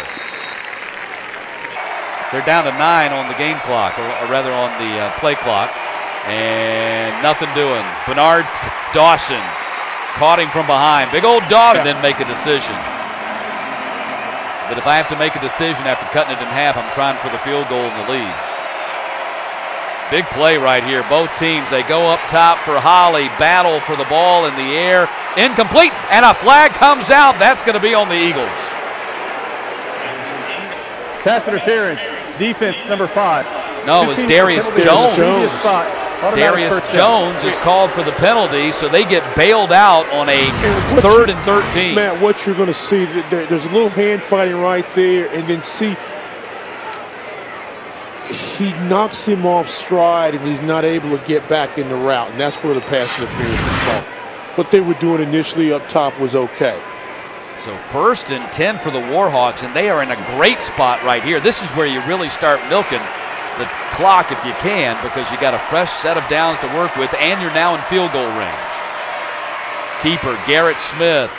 They're down to nine on the game clock, or, or rather on the uh, play clock, and nothing doing. Bernard Dawson Caught him from behind. Big old dog and then make a decision. But if I have to make a decision after cutting it in half, I'm trying for the field goal in the lead. Big play right here. Both teams, they go up top for Holley, battle for the ball in the air. Incomplete, and a flag comes out. That's going to be on the Eagles. Pass interference, defense number five. No, it was Darius penalty. Jones. Previous spot. Automatic Darius. Jones is called for the penalty, so they get bailed out on a And third you- and 13. Matt, what you're going to see, there's a little hand fighting right there, and then see he knocks him off stride, and he's not able to get back in the route, and that's where the pass interference is called. What they were doing initially up top was okay. So first and 10 for the Warhawks, and they are in a great spot right here. This is where you really start milking the clock if you can because you got a fresh set of downs to work with, and you're now in field goal range. Keeper Garrett Smith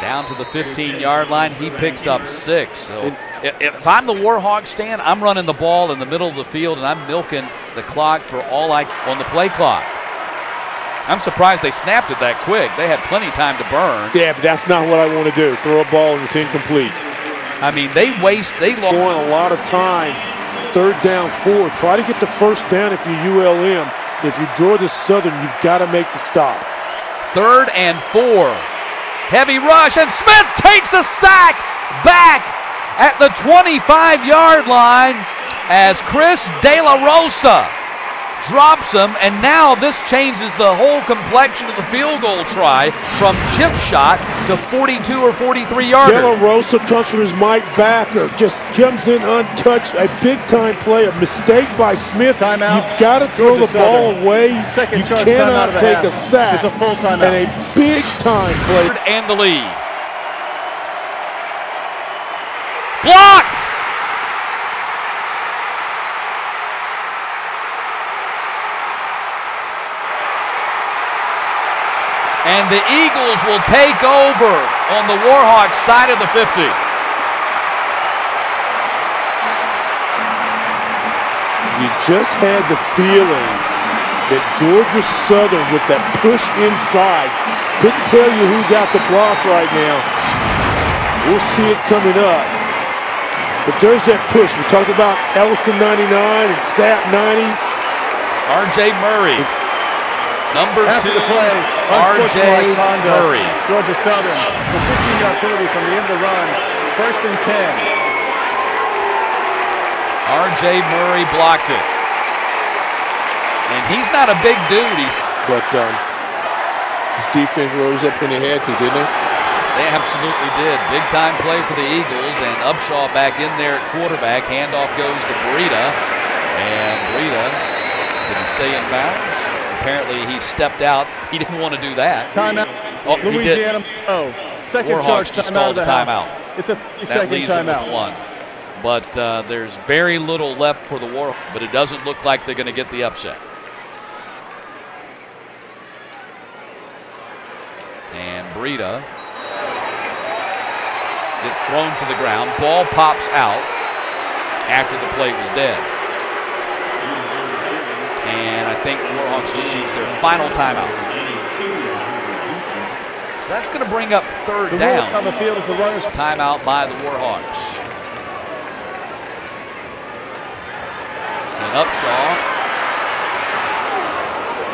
down to the 15 yard line. He picks up six. So if, if I'm the Warhawks stand, I'm running the ball in the middle of the field and I'm milking the clock for all I can on the play clock. I'm surprised they snapped it that quick. They had plenty of time to burn. Yeah, but that's not what I want to do. Throw a ball and it's incomplete. I mean, they waste, they lost. Going a lot of time. Third down, four. Try to get the first down if you're ULM. If you're Georgia Southern, you've got to make the stop. Third and four. Heavy rush, and Smith takes a sack back at the 25 yard line as Chris De La Rosa drops him, and now this changes the whole complexion of the field goal try from chip shot to 42 or 43 yards. De La Rosa comes from his Mike Backer, just comes in untouched. A big time play, a mistake by Smith. Timeout. You've got to throw Georgia the ball away. Second you cannot take half. a sack. It's a full timeout. And a big time play. And the lead. Blocked! And the Eagles will take over on the Warhawks side of the 50. You just had the feeling that Georgia Southern, with that push inside, couldn't tell you who got the block right now. We'll see it coming up. But there's that push. We talked about Ellison 99 and Sap 90. RJ Murray. Number After two, the play, RJ. Murray. Georgia Southern, the 15-yard penalty from the end of the run. First and 10. RJ Murray blocked it. And he's not a big dude. He's But um, his defense rose up when they had to, didn't they? They absolutely did. Big time play for the Eagles, and Upshaw back in there at quarterback. Handoff goes to Breida, and Breida did he stay in bounds? Apparently, he stepped out. He didn't want to do that. Timeout. Oh. Louisiana. Oh, second Warhawks charge timeout called of the timeout. It's a That 30-second leaves them timeout. one. But uh, there's very little left for the War. But it doesn't look like they're going to get the upset. And Breida gets thrown to the ground. Ball pops out after the play was dead. Think Warhawks just used their final timeout. So that's going to bring up third The down. on the field is the runners. Timeout by the Warhawks. And Upshaw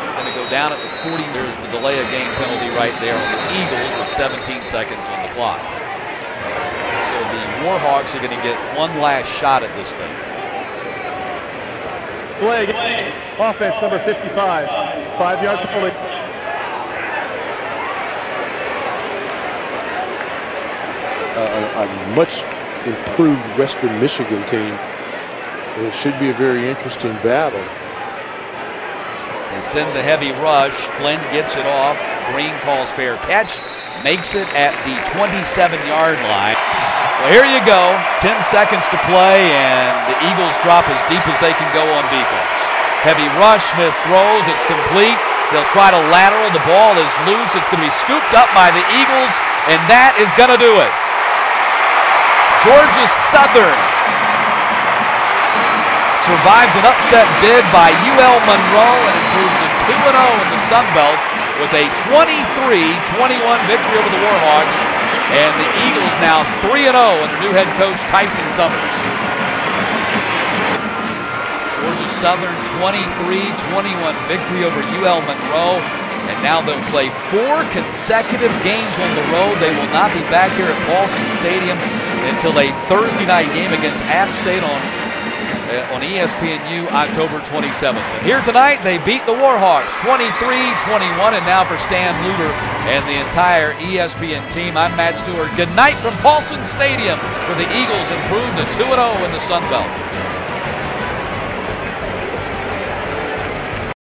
is going to go down at the 40. There's the delay of game penalty right there on the Eagles with 17 seconds on the clock. So the Warhawks are going to get one last shot at this thing. Play again. Offense number 55. Five-yard penalty. A, a, a much improved Western Michigan team. It should be a very interesting battle. They send the heavy rush. Flynn gets it off. Green calls fair catch. Makes it at the 27-yard line. Well, here you go. 10 seconds to play, and the Eagles drop as deep as they can go on defense. Heavy rush. Smith throws. It's complete. They'll try to lateral. The ball is loose. It's going to be scooped up by the Eagles, and that is going to do it. Georgia Southern survives an upset bid by UL Monroe and improves to 2 0 in the Sun Belt with a 23-21 victory over the Warhawks. And the Eagles now 3 0 under new head coach Tyson Summers. Georgia Southern 23-21 victory over UL Monroe. And now they'll play four consecutive games on the road. They will not be back here at Paulson Stadium until a Thursday night game against App State on Uh, on ESPNU October 27th. But here tonight, they beat the Warhawks 23-21. And now for Stan Luter and the entire ESPN team, I'm Matt Stewart. Good night from Paulson Stadium, where the Eagles improved to 2-0 in the Sun Belt.